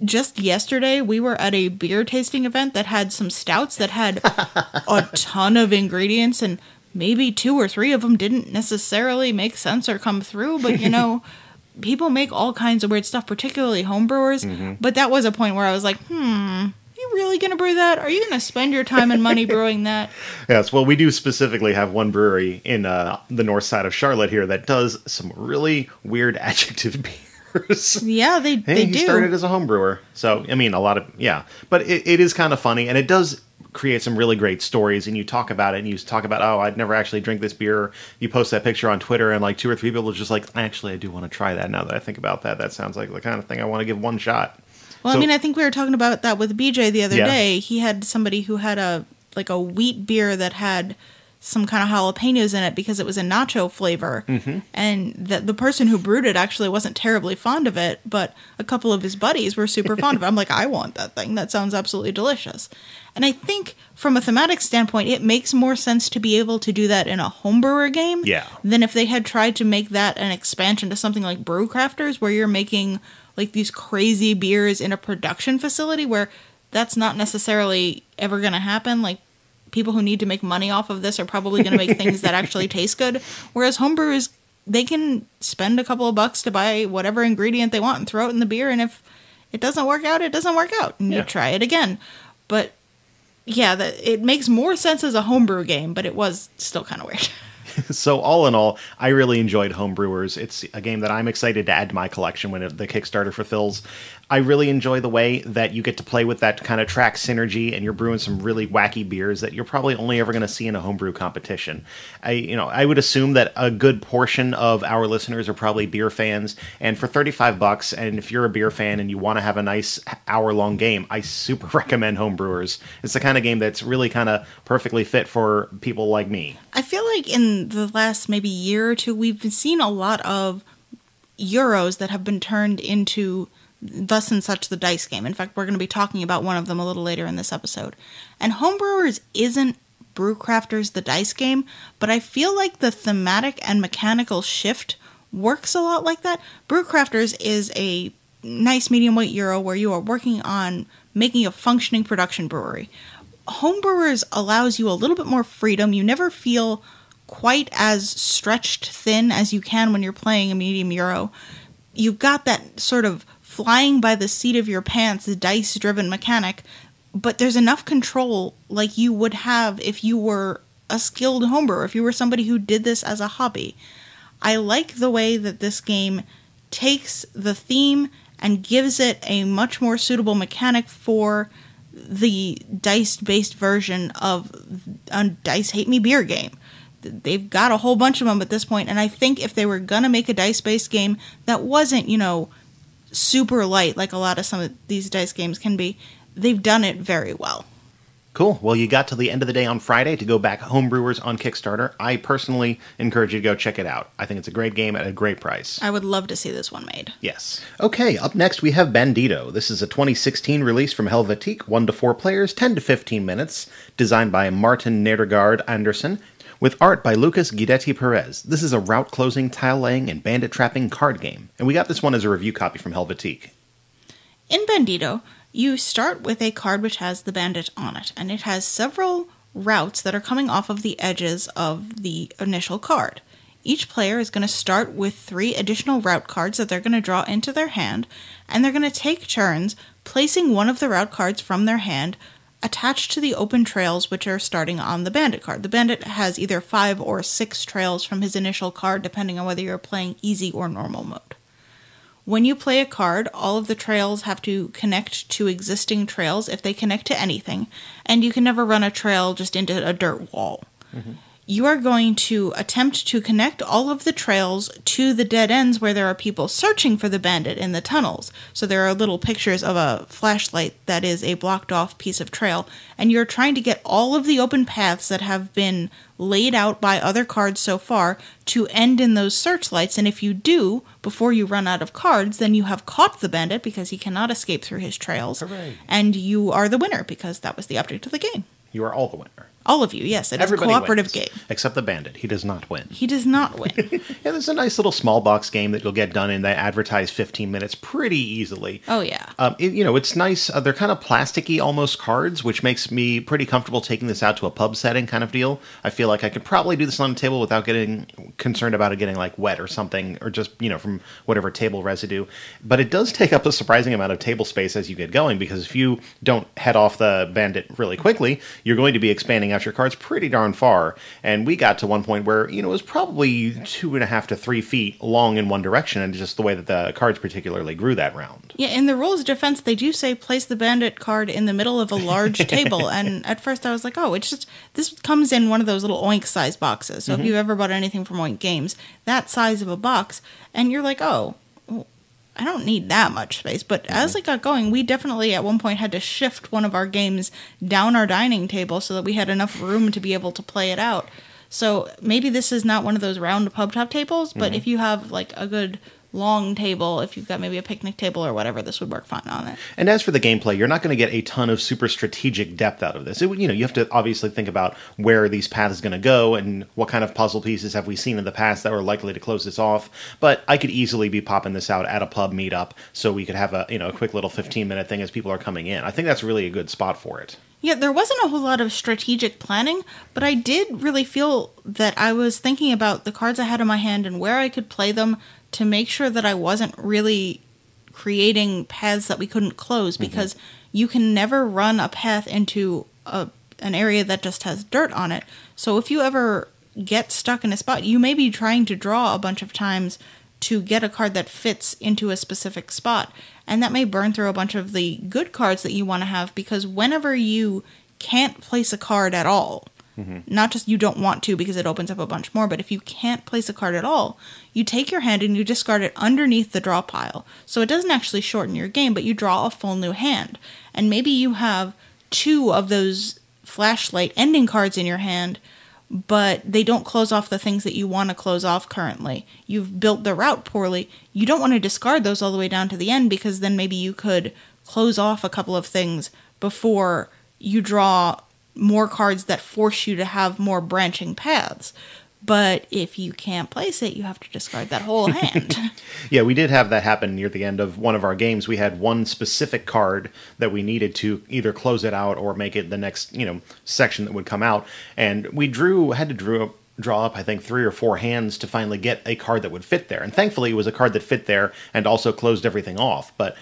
just yesterday we were at a beer tasting event that had some stouts that had a ton of ingredients and maybe two or three of them didn't necessarily make sense or come through but you know people make all kinds of weird stuff particularly homebrewers but that was a point where i was like hmm you really gonna brew that? Are you gonna spend your time and money brewing that? Yes, well, we do specifically have one brewery in uh, the north side of Charlotte here that does some really weird adjective beers. yeah they, Hey, they he do started as a home brewer. So, I mean, a lot of, yeah. But it, it is kind of funny, and it does create some really great stories. And you talk about it, and you talk about, oh, I'd never actually drink this beer. You post that picture on Twitter, and like two or three people are just like, actually, I do want to try that now that I think about that. That sounds like the kind of thing I want to give one shot. Well, So- I mean, I think we were talking about that with BJ the other Yeah. day. He had somebody who had a like a wheat beer that had some kind of jalapenos in it because it was a nacho flavor, Mm-hmm. and the the person who brewed it actually wasn't terribly fond of it, but a couple of his buddies were super fond of it. I'm like, I want that thing. That sounds absolutely delicious. And I think from a thematic standpoint, it makes more sense to be able to do that in a homebrewer game Yeah. than if they had tried to make that an expansion to something like Brew Crafters, where you're making like these crazy beers in a production facility where that's not necessarily ever going to happen. Like people who need to make money off of this are probably going to make things that actually taste good. Whereas homebrewers, they can spend a couple of bucks to buy whatever ingredient they want and throw it in the beer. And if it doesn't work out, it doesn't work out. And Yeah. you try it again. But yeah, that it makes more sense as a homebrew game, but it was still kind of weird. so all in all, I really enjoyed Homebrewers. It's a game that I'm excited to add to my collection when the Kickstarter fulfills. I really enjoy the way that you get to play with that kind of track synergy, and you're brewing some really wacky beers that you're probably only ever going to see in a homebrew competition. I, you know, I would assume that a good portion of our listeners are probably beer fans, and for 35 bucks, and if you're a beer fan and you want to have a nice hour-long game, I super recommend Homebrewers. It's the kind of game that's really kind of perfectly fit for people like me. I feel like in in the last maybe year or two, we've seen a lot of Euros that have been turned into Thus and Such the Dice game. In fact, we're going to be talking about one of them a little later in this episode. And Homebrewers isn't Brewcrafters the Dice game, but I feel like the thematic and mechanical shift works a lot like that. Brewcrafters is a nice medium weight Euro where you are working on making a functioning production brewery. Homebrewers allows you a little bit more freedom. You never feel quite as stretched thin as you can when you're playing a medium Euro. You've got that sort of flying by the seat of your pants, dice driven mechanic, but there's enough control like you would have if you were a skilled homebrewer, if you were somebody who did this as a hobby. I like the way that this game takes the theme and gives it a much more suitable mechanic for the dice based version of a Dice Hate Me beer game. They've got a whole bunch of them at this point, and I think if they were gonna make a dice based game that wasn't, you know, super light like a lot of some of these dice games can be, they've done it very well. Cool. Well, you got to the end of the day on Friday to go back Homebrewers on Kickstarter. I personally encourage you to go check it out. I think it's a great game at a great price. I would love to see this one made. Yes. Okay, up next we have Bandido. This is a 2016 release from Helvetiq, 1 to 4 players, 10 to 15 minutes, designed by Martin Nedergaard Andersen, with art by Lucas Guidetti Perez. This is a route closing, tile laying, and bandit trapping card game. And we got this one as a review copy from Helvetiq. In Bandido, you start with a card which has the bandit on it, and it has several routes that are coming off of the edges of the initial card. Each player is going to start with three additional route cards that they're going to draw into their hand, and they're going to take turns placing one of the route cards from their hand attached to the open trails which are starting on the bandit card. The bandit has either five or six trails from his initial card, depending on whether you're playing easy or normal mode. When you play a card, all of the trails have to connect to existing trails if they connect to anything, and you can never run a trail just into a dirt wall. Mm-hmm. You are going to attempt to connect all of the trails to the dead ends where there are people searching for the bandit in the tunnels. So there are little pictures of a flashlight that is a blocked off piece of trail, and you're trying to get all of the open paths that have been laid out by other cards so far to end in those searchlights. And if you do, before you run out of cards, then you have caught the bandit because he cannot escape through his trails. Hooray. And you are the winner because that was the object of the game. You are all the winner. All of you, yes, it is a cooperative wins, game. Except the bandit. He does not win. He does not win. Yeah, there's a nice little small box game that you'll get done in. They advertise 15 minutes pretty easily. oh yeah. Um, it- you know, it's nice. Uh, they're kind of plasticky, almost cards, which makes me pretty comfortable taking this out to a pub setting kind of deal. I feel like I could probably do this on the table without getting concerned about it getting like wet or something, or just you know from whatever table residue. But it does take up a surprising amount of table space as you get going because if you don't head off the bandit really quickly, you're going to be expanding out your cards pretty darn far. And we got to one point where you know it was probably two and a half to three feet long in one direction, and just the way that the cards particularly grew that round. Yeah, in the rules of defense, they do say place the bandit card in the middle of a large table. And at first I was like, oh, it's just, this comes in one of those little oink size boxes. So if mm-hmm. you've ever bought anything from Oink Games, that size of a box, and you're like, oh, I don't need that much space. But as mm-hmm. it got going, we definitely at one point had to shift one of our games down our dining table so that we had enough room to be able to play it out. So maybe this is not one of those round pub top tables, but mm-hmm. if you have like a good long table, if you've got maybe a picnic table or whatever, this would work fine on it. And as for the gameplay, you're not going to get a ton of super strategic depth out of this. It, you know, you have to obviously think about where these paths are going to go and what kind of puzzle pieces have we seen in the past that were likely to close this off. But I could easily be popping this out at a pub meetup so we could have a you know a quick little 15 minute thing as people are coming in. I think that's really a good spot for it. Yeah, there wasn't a whole lot of strategic planning, but I did really feel that I was thinking about the cards I had in my hand and where I could play them to make sure that I wasn't really creating paths that we couldn't close mm-hmm. because you can never run a path into a, an area that just has dirt on it. So if you ever get stuck in a spot, you may be trying to draw a bunch of times to get a card that fits into a specific spot. And that may burn through a bunch of the good cards that you want to have because whenever you can't place a card at all, Mm-hmm. not just you don't want to because it opens up a bunch more, but if you can't place a card at all, you take your hand and you discard it underneath the draw pile. So it doesn't actually shorten your game, but you draw a full new hand. And maybe you have two of those flashlight ending cards in your hand, but they don't close off the things that you want to close off currently. You've built the route poorly. You don't want to discard those all the way down to the end because then maybe you could close off a couple of things before you draw more cards that force you to have more branching paths. But if you can't place it, you have to discard that whole hand. Yeah, we did have that happen near the end of one of our games. We had one specific card that we needed to either close it out or make it the next, you know, section that would come out, and we drew had to drew draw up I think 3 or 4 hands to finally get a card that would fit there. And thankfully it was a card that fit there and also closed everything off. But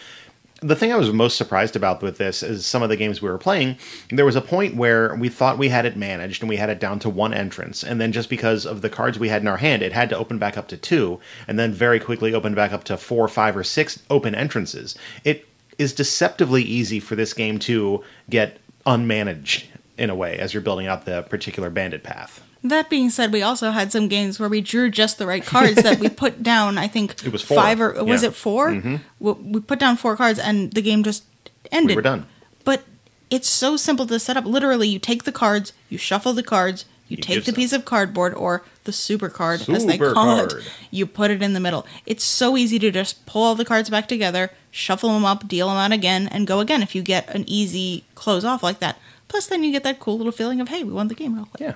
the thing I was most surprised about with this is some of the games we were playing. There was a point where we thought we had it managed and we had it down to one entrance, and then just because of the cards we had in our hand, it had to open back up to two, and then very quickly opened back up to four, five, or six open entrances. It is deceptively easy for this game to get unmanaged in a way as you're building out the particular bandit path. That being said, we also had some games where we drew just the right cards that we put down. I think It was four. five or was Yeah. it 4 mm We, put down four cards, and the game just ended. We were done. But it's so simple to set up. Literally, you take the cards, you shuffle the cards, you, You take the some. piece of cardboard or the super card, as they call card. it. You put it in the middle. It's so easy to just pull all the cards back together, shuffle them up, deal them out again, and go again. If you get an easy close off like that. Plus, then you get that cool little feeling of, hey, we won the game real quick. Yeah.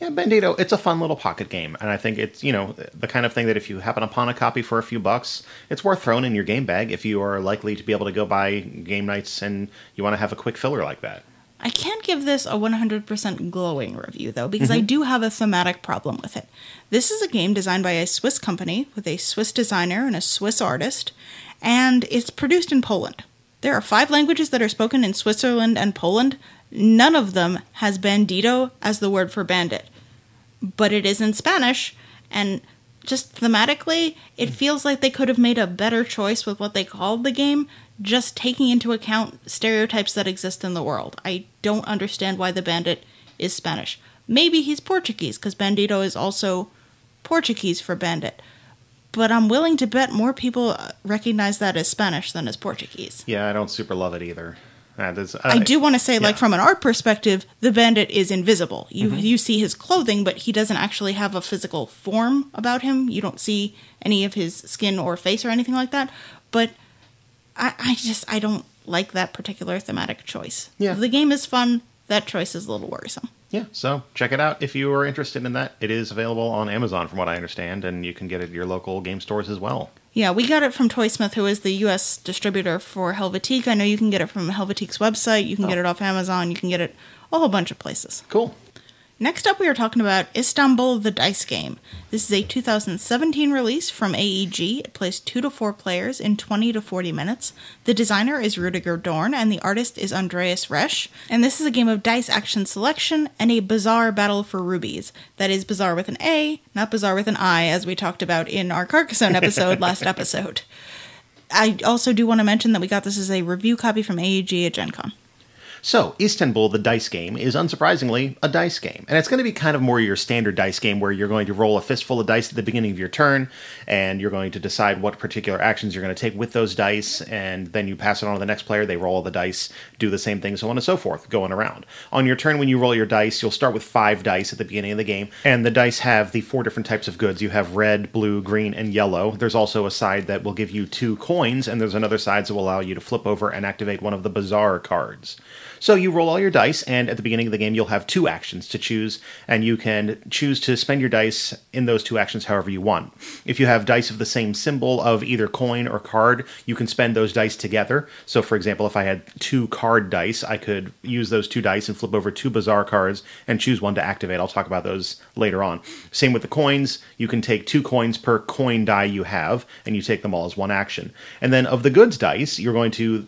Yeah, Bandido, it's a fun little pocket game, and I think it's, you know, the kind of thing that if you happen upon a copy for a few bucks, it's worth throwing in your game bag if you are likely to be able to go buy game nights and you want to have a quick filler like that. I can't give this a 100% glowing review, though, because I mm-hmm. do have a thematic problem with it. This is a game designed by a Swiss company with a Swiss designer and a Swiss artist, and it's produced in Poland. There are five languages that are spoken in Switzerland and Poland. None of them has bandido as the word for bandit, but it is in Spanish, and just thematically, it feels like they could have made a better choice with what they called the game, just taking into account stereotypes that exist in the world. I don't understand why the bandit is Spanish. Maybe he's Portuguese, because bandido is also Portuguese for bandit. But I'm willing to bet more people uh, recognize that as Spanish than as Portuguese. Yeah, I don't super love it either. Uh, I do want to say, like yeah. Mm-hmm. from an art perspective, the bandit is invisible. You you see his clothing, but he doesn't actually have a physical form about him. You don't see any of his skin or face or anything like that. But I, I just I don't like that particular thematic choice. Yeah. the game is fun. That choice is a little worrisome. Yeah, so check it out if you are interested in that. It is available on Amazon, from what I understand, and you can get it at your local game stores as well. Yeah, we got it from Toysmith, who is the U.S. distributor for Helvetiq. I know you can get it from Helvetiq's website. You can oh. get it off Amazon. You can get it a whole bunch of places. Cool. Next up, we are talking about Istanbul the Dice Game. This is a 2017 release from AEG. It plays 2 to 4 players in 20 to 40 minutes. The designer is Rudiger Dorn, and the artist is Andreas Resch. And this is a game of dice action selection and a bazaar battle for rubies. That is bazaar with an A, not bizarre with an I, as we talked about in our Carcassonne episode last episode. I also do want to mention that we got this as a review copy from AEG at Gen Con. So, Istanbul, the dice game, is unsurprisingly a dice game. And it's going to be kind of more your standard dice game where you're going to roll a fistful of dice at the beginning of your turn, and you're going to decide what particular actions you're going to take with those dice, and then you pass it on to the next player. They roll the dice, do the same thing, so on and so forth, going around. On your turn, when you roll your dice, you'll start with five dice at the beginning of the game, and the dice have the four different types of goods. You have red, blue, green, and yellow. There's also a side that will give you two coins, and there's another side that will allow you to flip over and activate one of the bazaar cards. So you roll all your dice, and at the beginning of the game, you'll have two actions to choose, and you can choose to spend your dice in those two actions however you want. If you have dice of the same symbol of either coin or card, you can spend those dice together. So, for example, if I had two card dice, I could use those two dice and flip over two bazaar cards and choose one to activate. I'll talk about those later on. Same with the coins, you can take two coins per coin die you have, and you take them all as one action. And then of the goods dice, you're going to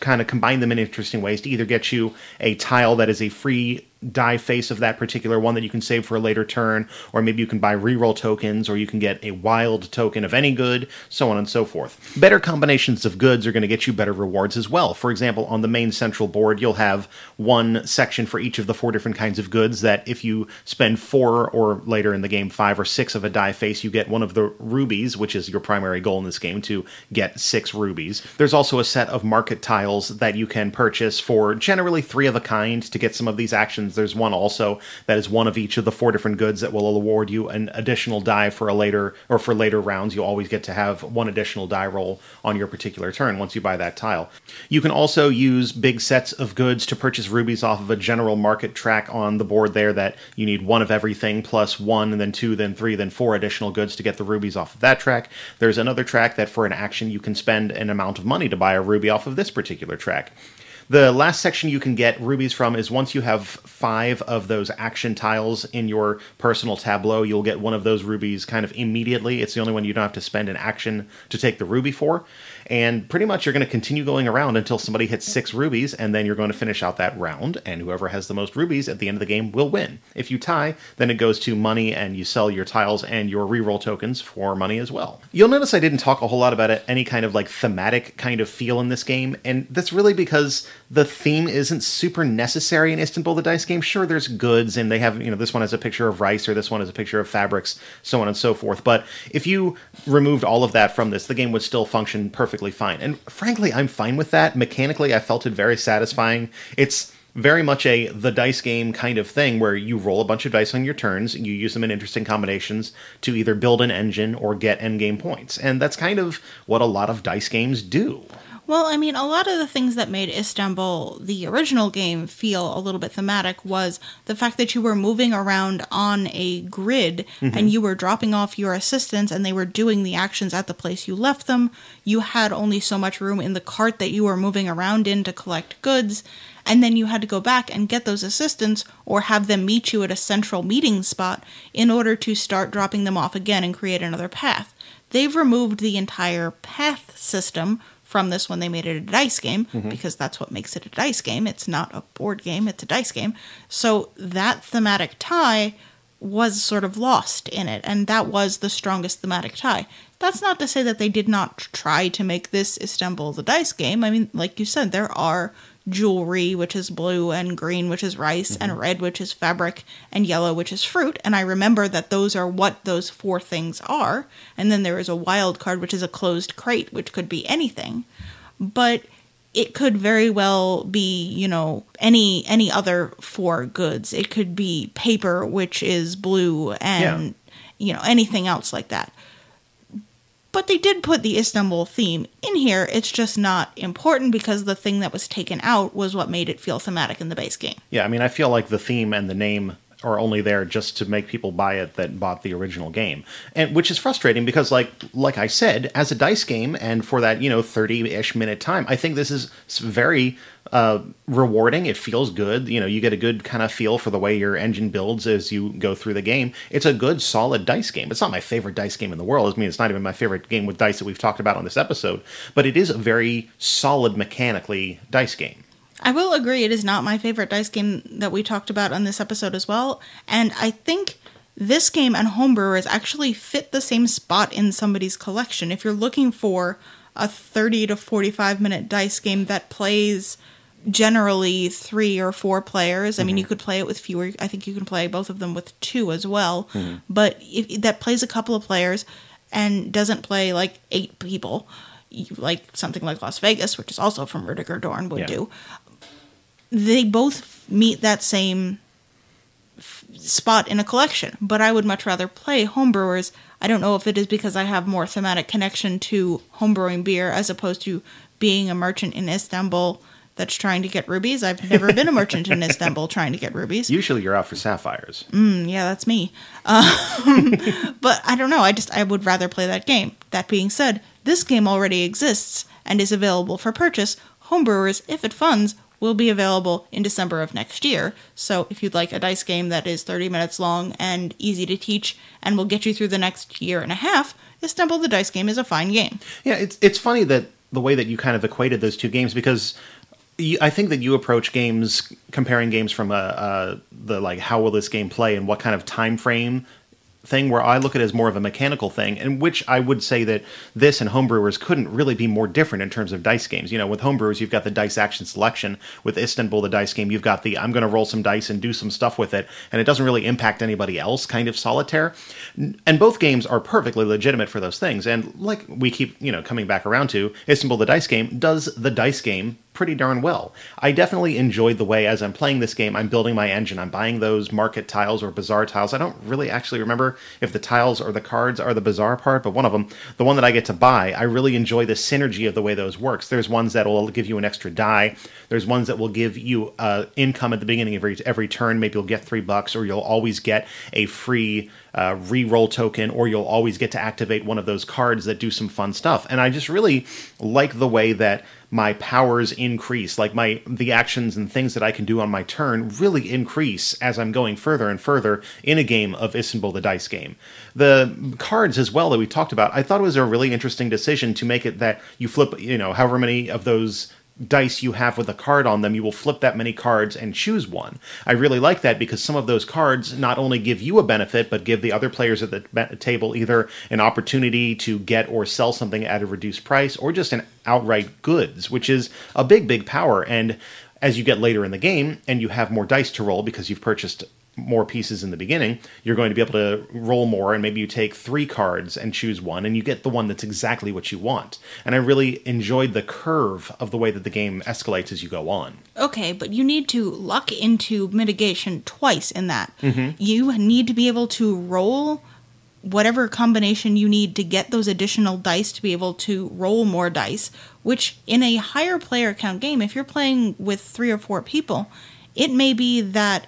kind of combine them in interesting ways to either get you a tile that is a free die face of that particular one that you can save for a later turn, or maybe you can buy reroll tokens, or you can get a wild token of any good, so on and so forth. Better combinations of goods are going to get you better rewards as well. For example, on the main central board, you'll have one section for each of the four different kinds of goods that if you spend four or later in the game, five or six of a die face, you get one of the rubies, which is your primary goal in this game to get six rubies. There's also a set of market tiles that you can purchase for generally three of a kind to get some of these actions There's one also that is one of each of the four different goods that will award you an additional die for a later or for later rounds. You always get to have one additional die roll on your particular turn once you buy that tile. You can also use big sets of goods to purchase rubies off of a general market track on the board there that you need one of everything plus one and then two, then three, then four additional goods to get the rubies off of that track. There's another track that for an action you can spend an amount of money to buy a ruby off of this particular track. The last section you can get rubies from is once you have five of those action tiles in your personal tableau, you'll get one of those rubies kind of immediately. It's the only one you don't have to spend an action to take the ruby for. And pretty much you're going to continue going around until somebody hits six rubies, and then you're going to finish out that round. And whoever has the most rubies at the end of the game will win. If you tie, then it goes to money, and you sell your tiles and your reroll tokens for money as well. You'll notice I didn't talk a whole lot about it, any kind of like thematic kind of feel in this game, and that's really because the theme isn't super necessary in Istanbul the Dice game. Sure, there's goods, and they have, you know, this one has a picture of rice, or this one has a picture of fabrics, so on and so forth. But if you removed all of that from this, the game would still function perfectly fine. And frankly, I'm fine with that. Mechanically, I felt it very satisfying. It's very much a the dice game kind of thing where you roll a bunch of dice on your turns and you use them in interesting combinations to either build an engine or get endgame points. And that's kind of what a lot of dice games do. Well, I mean, a lot of the things that made Istanbul, the original game, feel a little bit thematic was the fact that you were moving around on a grid mm-hmm. and you were dropping off your assistants and they were doing the actions at the place you left them. You had only so much room in the cart that you were moving around in to collect goods. And then you had to go back and get those assistants or have them meet you at a central meeting spot in order to start dropping them off again and create another path. They've removed the entire path system from this when they made it a dice game mm-hmm. because that's what makes it a dice game. It's not a board game, it's a dice game. So that thematic tie was sort of lost in it, and that was the strongest thematic tie. That's not to say that they did not try to make this Istanbul the dice game. I mean, like you said, there are jewelry, which is blue, and green, which is rice, and mm-hmm. red, which is fabric, and yellow, which is fruit. And I remember that those are what those four things are. And then there is a wild card, which is a closed crate, which could be anything. But it could very well be, you know, any any other four goods. It could be paper, which is blue, and you know anything else like that. But they did put the Istanbul theme in here. It's just not important because the thing that was taken out was what made it feel thematic in the base game. Yeah, I mean, I feel like the theme and the name are only there just to make people buy it that bought the original game, and which is frustrating because, like, like I said, as a dice game, and for that you know thirty-ish minute time, I think this is very uh, rewarding. It feels good. You know, you get a good kind of feel for the way your engine builds as you go through the game. It's a good, solid dice game. It's not my favorite dice game in the world. I mean, it's not even my favorite game with dice that we've talked about on this episode, but it is a very solid mechanically dice game. I will agree it is not my favorite dice game that we talked about on this episode as well. And I think this game and Homebrewers actually fit the same spot in somebody's collection. If you're looking for a 30 to 45 minute dice game that plays generally three or four players, I mean, you mm-hmm. could play it with fewer. I think you can play both of them with two as well. Mm-hmm. But if that plays a couple of players and doesn't play like eight people, you- like something like Las Vegas, which is also from Rudiger Dorn, would Yeah. do they both meet that same f- spot in a collection, but I would much rather play homebrewers. I don't know if it is because I have more thematic connection to homebrewing beer as opposed to being a merchant in Istanbul that's trying to get rubies. I've never been a merchant in Istanbul trying to get rubies. Usually, you're out for sapphires. Mm, yeah, that's me. Um, but I don't know. I just I would rather play that game. That being said, this game already exists and is available for purchase. Homebrewers, if it funds, will be available in December of next year. So if you'd like a dice game that is 30 minutes long and easy to teach and will get you through the next year and a half, Istanbul the Dice Game is a fine game. Yeah, it's it's funny that the way that you kind of equated those two games because I think that you approach games comparing games from a, uh the like how will this game play and what kind of time frame thing where I look at it as more of a mechanical thing, in which I would say that this and homebrewers couldn't really be more different in terms of dice games. You know, with homebrewers, you've got the dice action selection. With Istanbul, the dice game, you've got the I'm going to roll some dice and do some stuff with it, and it doesn't really impact anybody else kind of solitaire. And both games are perfectly legitimate for those things. And like we keep, you know, coming back around to, Istanbul, the dice game, does the dice game pretty darn well. I definitely enjoyed the way as I'm playing this game, I'm building my engine. I'm buying those market tiles or bazaar tiles. I don't really actually remember if the tiles or the cards are the bazaar part, but one of them, the one that I get to buy, I really enjoy the synergy of the way those works. There's ones that will give you an extra die. There's ones that will give you uh, income at the beginning of every every turn. Maybe you'll get three bucks, or you'll always get a free uh, re-roll token, or you'll always get to activate one of those cards that do some fun stuff. And I just really like the way that my powers increase, like my the actions and things that I can do on my turn really increase as I'm going further and further in a game of Istanbul the dice game. The cards as well that we talked about, I thought it was a really interesting decision to make it that you flip, you know, however many of those dice you have with a card on them, you will flip that many cards and choose one. I really like that because some of those cards not only give you a benefit, but give the other players at the table either an opportunity to get or sell something at a reduced price or just an outright goods, which is a big, big power. And as you get later in the game and you have more dice to roll because you've purchased more pieces in the beginning, you're going to be able to roll more, and maybe you take three cards and choose one, and you get the one that's exactly what you want. And I really enjoyed the curve of the way that the game escalates as you go on. Okay, but you need to luck into mitigation twice in that. Mm-hmm. You need to be able to roll whatever combination you need to get those additional dice to be able to roll more dice, which in a higher player count game, if you're playing with three or four people, it may be that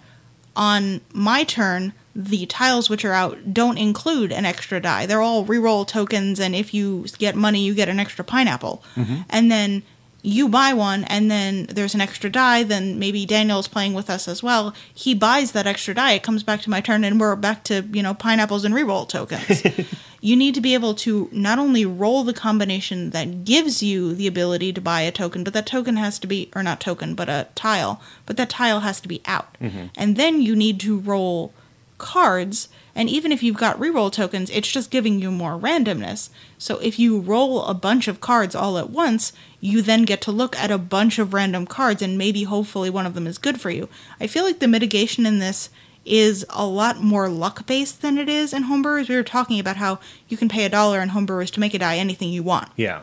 on my turn, the tiles which are out don't include an extra die. They're all reroll tokens, and if you get money, you get an extra pineapple. Mm-hmm. And then you buy one, and then there's an extra die. Then maybe Daniel's playing with us as well. He buys that extra die. It comes back to my turn, and we're back to you know pineapples and reroll tokens. you need to be able to not only roll the combination that gives you the ability to buy a token, but that token has to be, or not token, but a tile, but that tile has to be out. Mm-hmm. And then you need to roll cards, and even if you've got reroll tokens, it's just giving you more randomness. So if you roll a bunch of cards all at once, you then get to look at a bunch of random cards, and maybe hopefully one of them is good for you. I feel like the mitigation in this is a lot more luck based than it is in homebrewers. We were talking about how you can pay a dollar in homebrewers to make a die anything you want. Yeah.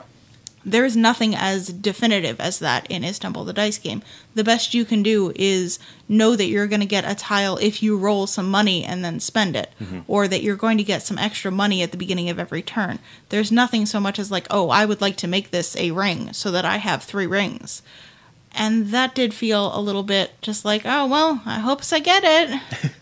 There is nothing as definitive as that in Istanbul the dice game. The best you can do is know that you're going to get a tile if you roll some money and then spend it, mm-hmm. or that you're going to get some extra money at the beginning of every turn. There's nothing so much as like, oh, I would like to make this a ring so that I have three rings. And that did feel a little bit just like, oh, well, I hope I get it.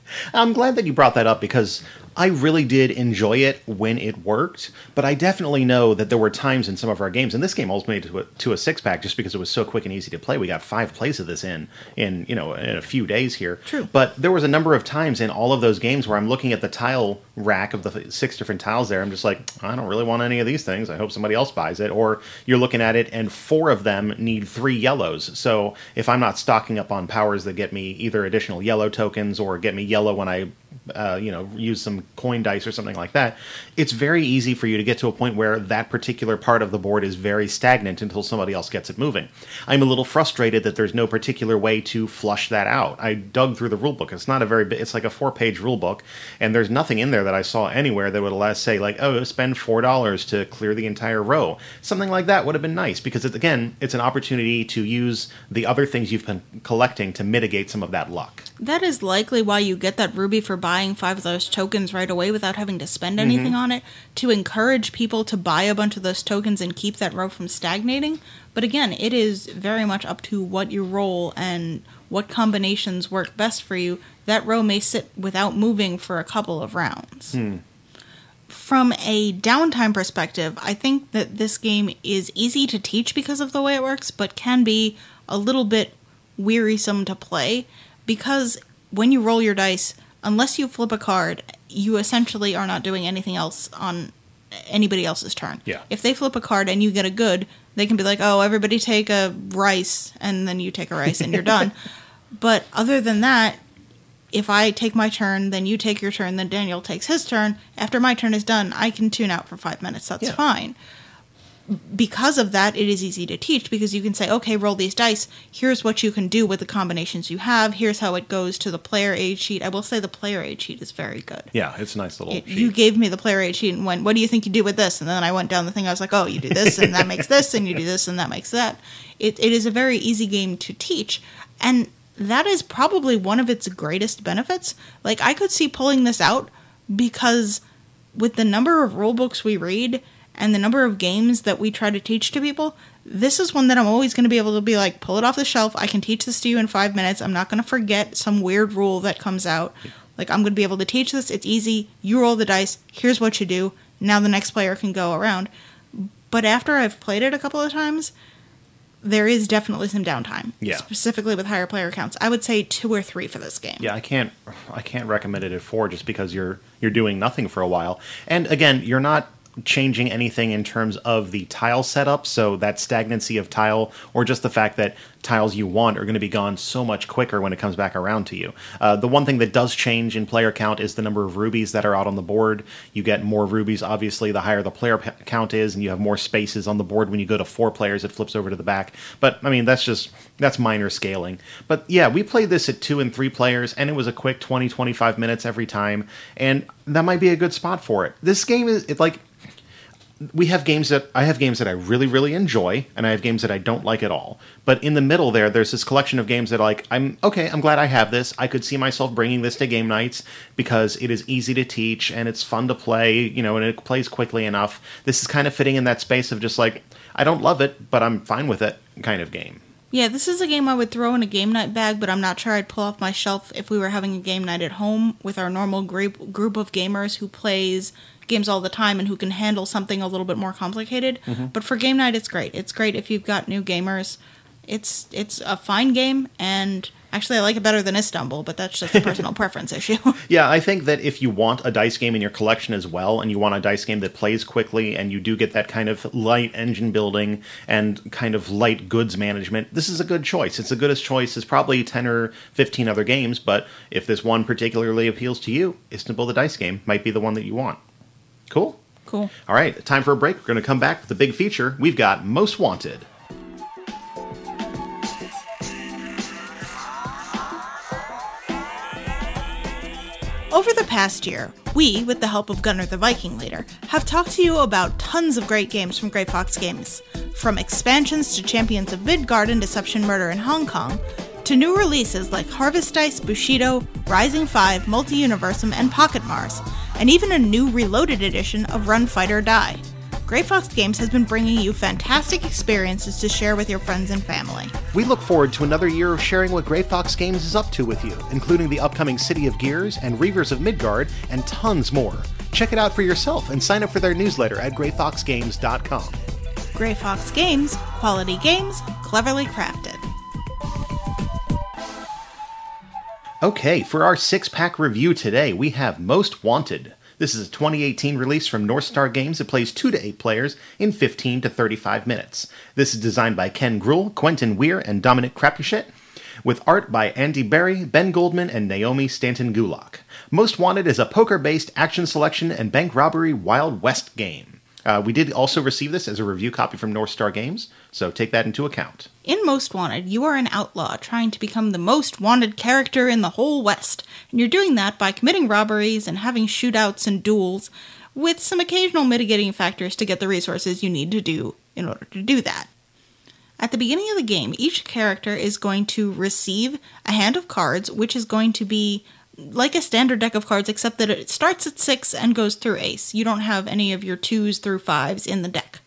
I'm glad that you brought that up because I really did enjoy it when it worked, but I definitely know that there were times in some of our games, and this game it to a, to a six pack just because it was so quick and easy to play. We got five plays of this in in you know in a few days here. True. But there was a number of times in all of those games where I'm looking at the tile rack of the six different tiles there. I'm just like, I don't really want any of these things. I hope somebody else buys it. Or you're looking at it, and four of them need three yellows. So if I'm not stocking up on powers that get me either additional yellow tokens or get me yellow when I uh, you know, use some coin dice or something like that, it's very easy for you to get to a point where that particular part of the board is very stagnant until somebody else gets it moving. I'm a little frustrated that there's no particular way to flush that out. I dug through the rule book. It's not a very it's like a four page rule book, and there's nothing in there that I saw anywhere that would allow say like, oh, spend four dollars to clear the entire row. Something like that would have been nice because it, again, it's an opportunity to use the other things you've been collecting to mitigate some of that luck. That is likely why you get that ruby for buying five of those tokens right away without having to spend anything mm-hmm. on it to encourage people to buy a bunch of those tokens and keep that row from stagnating. But again, it is very much up to what you roll and what combinations work best for you. That row may sit without moving for a couple of rounds. Hmm. From a downtime perspective, I think that this game is easy to teach because of the way it works, but can be a little bit wearisome to play because when you roll your dice, unless you flip a card, you essentially are not doing anything else on anybody else's turn. Yeah. If they flip a card and you get a good, they can be like, "Oh, everybody take a rice," and then you take a rice and you're done. But other than that, if I take my turn, then you take your turn, then Daniel takes his turn. After my turn is done, I can tune out for five minutes. That's Yeah. fine. because of that, it is easy to teach because you can say, okay, roll these dice. Here's what you can do with the combinations you have. Here's how it goes to the player aid sheet. I will say the player aid sheet is very good. Yeah, it's a nice little It- sheet. you gave me the player aid sheet and went, what do you think you do with this? And then I went down the thing. I was like, oh, you do this and that makes this, and you do this and that makes that. It, it is a very easy game to teach. And that is probably one of its greatest benefits. Like, I could see pulling this out because with the number of rule books we read and the number of games that we try to teach to people, this is one that I'm always going to be able to be like, pull it off the shelf. I can teach this to you in five minutes. I'm not going to forget some weird rule that comes out. Like, I'm going to be able to teach this. It's easy. You roll the dice. Here's what you do. Now the next player can go around. But after I've played it a couple of times, there is definitely some downtime. Yeah. Specifically with higher player counts. I would say two or three for this game. Yeah, I can't I can't recommend it at four just because you're you're doing nothing for a while. And again, you're not changing anything in terms of the tile setup, so that stagnancy of tile, or just the fact that tiles you want are going to be gone so much quicker when it comes back around to you. Uh, the one thing that does change in player count is the number of rubies that are out on the board. You get more rubies, obviously, the higher the player p- count is, and you have more spaces on the board. When you go to four players, it flips over to the back. But I mean, that's just that's minor scaling. But yeah, we played this at two and three players, and it was a quick 20, 25 minutes every time, and that might be a good spot for it. This game is it like we have games that I have games that I really really enjoy and I have games that I don't like at all. But in the middle there there's this collection of games that like I'm okay, I'm glad I have this. I could see myself bringing this to game nights because it is easy to teach and it's fun to play, you know, and it plays quickly enough. This is kind of fitting in that space of just like I don't love it, but I'm fine with it kind of game. Yeah, this is a game I would throw in a game night bag, but I'm not sure I'd pull off my shelf if we were having a game night at home with our normal group group of gamers who plays games all the time and who can handle something a little bit more complicated. Mm-hmm. But for game night, it's great. It's great if you've got new gamers. It's it's a fine game, and actually, I like it better than Istanbul, but that's just a personal preference issue. Yeah, I think that if you want a dice game in your collection as well, and you want a dice game that plays quickly, and you do get that kind of light engine building and kind of light goods management, this is a good choice. It's the goodest choice. It's probably 10 or 15 other games, but if this one particularly appeals to you, Istanbul the Dice Game might be the one that you want. Cool. cool. All right, time for a break. We're going to come back with the big feature. We've got Most Wanted. Over the past year, we, with the help of Gunnar the Viking Leader, have talked to you about tons of great games from Grey Fox Games. From expansions to Champions of Midgard and Deception Murder in Hong Kong, to new releases like Harvest Dice, Bushido, Rising 5, Multi Universum, and Pocket Mars, and even a new reloaded edition of Run Fight or Die. Grey Fox Games has been bringing you fantastic experiences to share with your friends and family. We look forward to another year of sharing what Grey Fox Games is up to with you, including the upcoming City of Gears and Reavers of Midgard, and tons more. Check it out for yourself and sign up for their newsletter at greyfoxgames.com. Grey Fox Games, quality games, cleverly crafted. Okay, for our six pack review today, we have Most Wanted. This is a 2018 release from North Star Games It plays 2 to 8 players in 15 to 35 minutes. This is designed by Ken Gruhl, Quentin Weir, and Dominic Crapuchettes, with art by Andy Berry, Ben Goldman, and Naomi Stanton Gulak. Most Wanted is a poker based action selection and bank robbery Wild West game. Uh, we did also receive this as a review copy from North Star Games, so take that into account. In Most Wanted, you are an outlaw trying to become the most wanted character in the whole West, and you're doing that by committing robberies and having shootouts and duels, with some occasional mitigating factors to get the resources you need to do in order to do that. At the beginning of the game, each character is going to receive a hand of cards, which is going to be like a standard deck of cards, except that it starts at six and goes through ace. You don't have any of your twos through fives in the deck.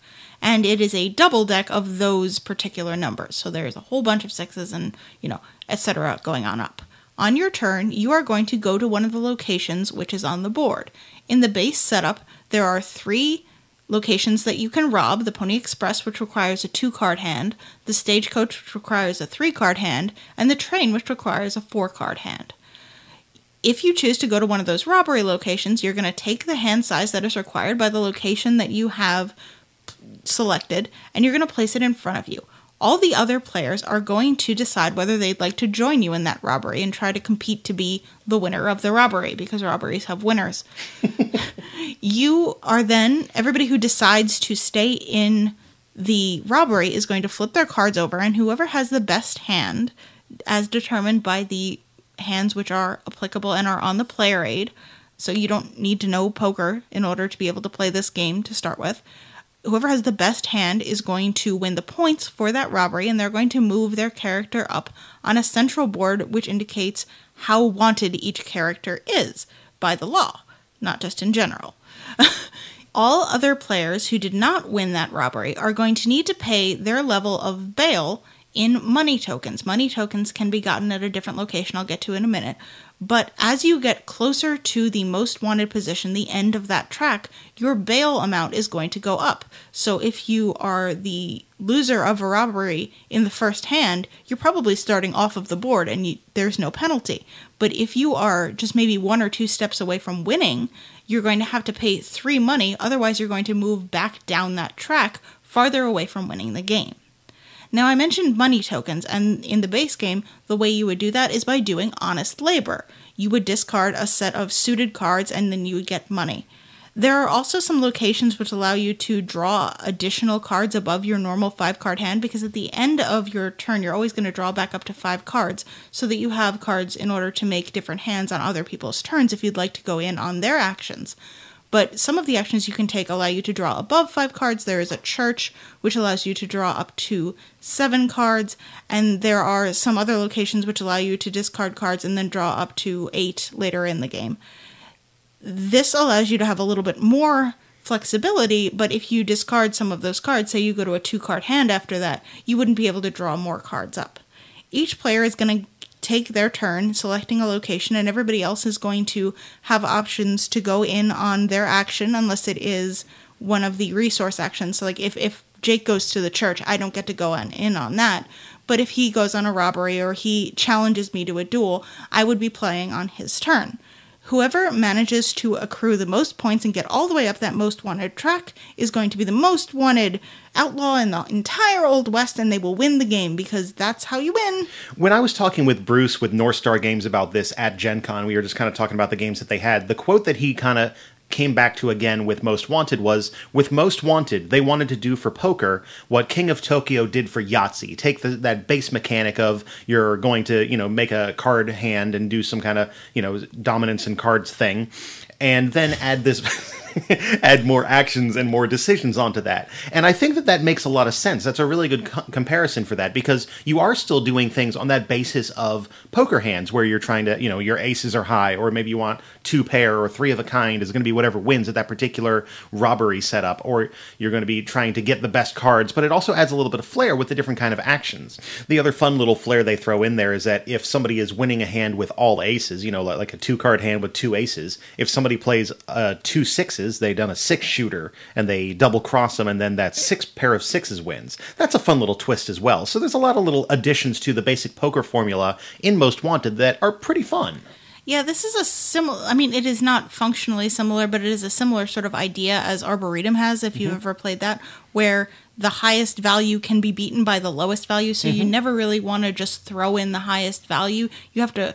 And it is a double deck of those particular numbers. So there's a whole bunch of sixes and, you know, etc. going on up. On your turn, you are going to go to one of the locations which is on the board. In the base setup, there are three locations that you can rob the Pony Express, which requires a two card hand, the Stagecoach, which requires a three card hand, and the train, which requires a four card hand. If you choose to go to one of those robbery locations, you're going to take the hand size that is required by the location that you have selected and you're going to place it in front of you. All the other players are going to decide whether they'd like to join you in that robbery and try to compete to be the winner of the robbery because robberies have winners. you are then, everybody who decides to stay in the robbery is going to flip their cards over, and whoever has the best hand, as determined by the hands which are applicable and are on the player aid, so you don't need to know poker in order to be able to play this game to start with. Whoever has the best hand is going to win the points for that robbery, and they're going to move their character up on a central board which indicates how wanted each character is by the law, not just in general. All other players who did not win that robbery are going to need to pay their level of bail in money tokens. Money tokens can be gotten at a different location, I'll get to in a minute. But as you get closer to the most wanted position, the end of that track, your bail amount is going to go up. So if you are the loser of a robbery in the first hand, you're probably starting off of the board and you, there's no penalty. But if you are just maybe one or two steps away from winning, you're going to have to pay three money, otherwise, you're going to move back down that track farther away from winning the game. Now, I mentioned money tokens, and in the base game, the way you would do that is by doing honest labor. You would discard a set of suited cards and then you would get money. There are also some locations which allow you to draw additional cards above your normal five card hand because at the end of your turn, you're always going to draw back up to five cards so that you have cards in order to make different hands on other people's turns if you'd like to go in on their actions. But some of the actions you can take allow you to draw above five cards. There is a church, which allows you to draw up to seven cards, and there are some other locations which allow you to discard cards and then draw up to eight later in the game. This allows you to have a little bit more flexibility, but if you discard some of those cards, say you go to a two card hand after that, you wouldn't be able to draw more cards up. Each player is going to take their turn selecting a location, and everybody else is going to have options to go in on their action unless it is one of the resource actions. So, like if, if Jake goes to the church, I don't get to go on, in on that. But if he goes on a robbery or he challenges me to a duel, I would be playing on his turn. Whoever manages to accrue the most points and get all the way up that most wanted track is going to be the most wanted outlaw in the entire Old West, and they will win the game because that's how you win. When I was talking with Bruce with North Star Games about this at Gen Con, we were just kind of talking about the games that they had. The quote that he kind of came back to again with Most Wanted was with Most Wanted, they wanted to do for poker what King of Tokyo did for Yahtzee. Take the, that base mechanic of you're going to, you know, make a card hand and do some kind of, you know, dominance and cards thing, and then add this. add more actions and more decisions onto that. And I think that that makes a lot of sense. That's a really good co- comparison for that because you are still doing things on that basis of poker hands where you're trying to, you know, your aces are high or maybe you want two pair or three of a kind is going to be whatever wins at that particular robbery setup or you're going to be trying to get the best cards, but it also adds a little bit of flair with the different kind of actions. The other fun little flair they throw in there is that if somebody is winning a hand with all aces, you know, like a two card hand with two aces, if somebody plays uh, two sixes, they done a six shooter and they double cross them and then that six pair of sixes wins. That's a fun little twist as well. So there's a lot of little additions to the basic poker formula in Most Wanted that are pretty fun. Yeah, this is a similar. I mean, it is not functionally similar, but it is a similar sort of idea as Arboretum has. If you've mm-hmm. ever played that, where the highest value can be beaten by the lowest value, so you mm-hmm. never really want to just throw in the highest value. You have to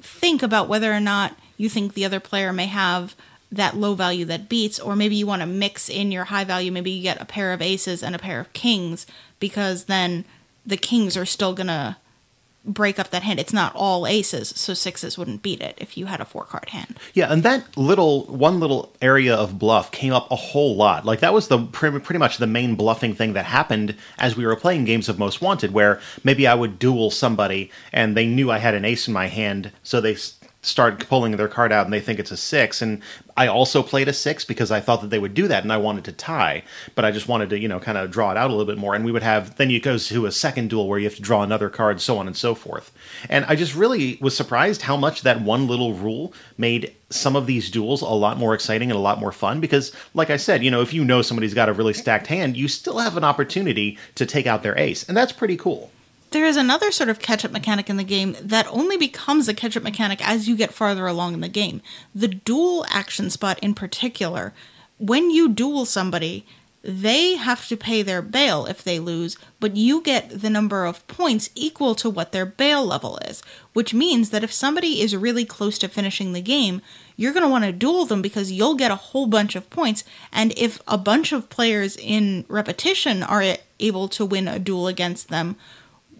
think about whether or not you think the other player may have that low value that beats, or maybe you want to mix in your high value. Maybe you get a pair of aces and a pair of kings, because then the kings are still gonna break up that hand. It's not all aces, so sixes wouldn't beat it if you had a four card hand. Yeah, and that little one little area of bluff came up a whole lot. Like that was the pretty much the main bluffing thing that happened as we were playing games of Most Wanted, where maybe I would duel somebody and they knew I had an ace in my hand, so they start pulling their card out and they think it's a six. And I also played a six because I thought that they would do that and I wanted to tie, but I just wanted to you know kind of draw it out a little bit more. And we would have then it goes to a second duel where you have to draw another card, so on and so forth. And I just really was surprised how much that one little rule made some of these duels a lot more exciting and a lot more fun because like I said, you know, if you know somebody's got a really stacked hand, you still have an opportunity to take out their ace. And that's pretty cool. There is another sort of catch up mechanic in the game that only becomes a catch up mechanic as you get farther along in the game. The duel action spot, in particular, when you duel somebody, they have to pay their bail if they lose, but you get the number of points equal to what their bail level is, which means that if somebody is really close to finishing the game, you're going to want to duel them because you'll get a whole bunch of points. And if a bunch of players in repetition are able to win a duel against them,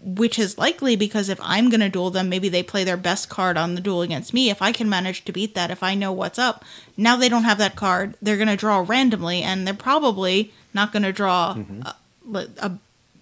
which is likely because if I'm going to duel them, maybe they play their best card on the duel against me. If I can manage to beat that, if I know what's up, now they don't have that card. They're going to draw randomly, and they're probably not going to draw mm-hmm. uh, a, a,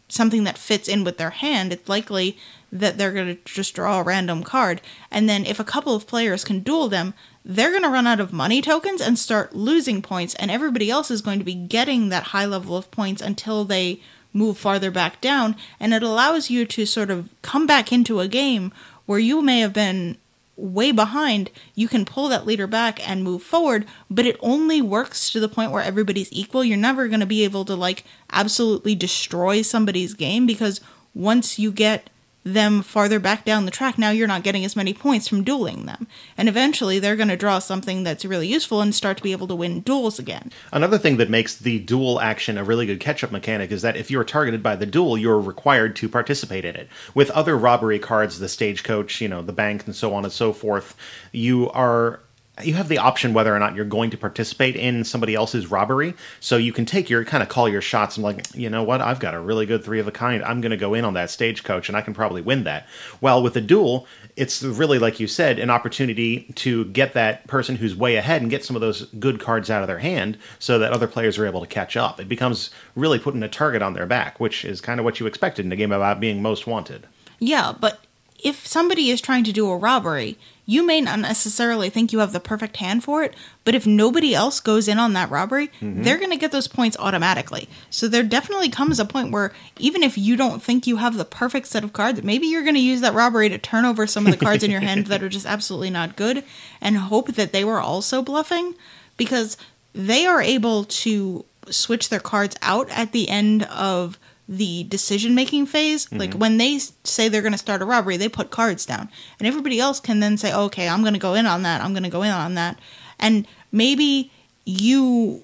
something that fits in with their hand. It's likely that they're going to just draw a random card. And then if a couple of players can duel them, they're going to run out of money tokens and start losing points, and everybody else is going to be getting that high level of points until they move farther back down, and it allows you to sort of come back into a game where you may have been way behind. You can pull that leader back and move forward, but it only works to the point where everybody's equal. You're never going to be able to like absolutely destroy somebody's game because once you get them farther back down the track, now you're not getting as many points from dueling them. And eventually they're going to draw something that's really useful and start to be able to win duels again. Another thing that makes the duel action a really good catch up mechanic is that if you're targeted by the duel, you're required to participate in it. With other robbery cards, the stagecoach, you know, the bank, and so on and so forth, you are you have the option whether or not you're going to participate in somebody else's robbery. So you can take your kind of call your shots and like, you know what, I've got a really good three of a kind. I'm going to go in on that stagecoach and I can probably win that. Well, with a duel, it's really like you said, an opportunity to get that person who's way ahead and get some of those good cards out of their hand so that other players are able to catch up. It becomes really putting a target on their back, which is kind of what you expected in a game about being most wanted. Yeah, but if somebody is trying to do a robbery, you may not necessarily think you have the perfect hand for it, but if nobody else goes in on that robbery, mm-hmm. they're going to get those points automatically. So there definitely comes a point where even if you don't think you have the perfect set of cards, maybe you're going to use that robbery to turn over some of the cards in your hand that are just absolutely not good and hope that they were also bluffing because they are able to switch their cards out at the end of the decision making phase. Like mm-hmm. when they say they're going to start a robbery, they put cards down. And everybody else can then say, okay, I'm going to go in on that. I'm going to go in on that. And maybe you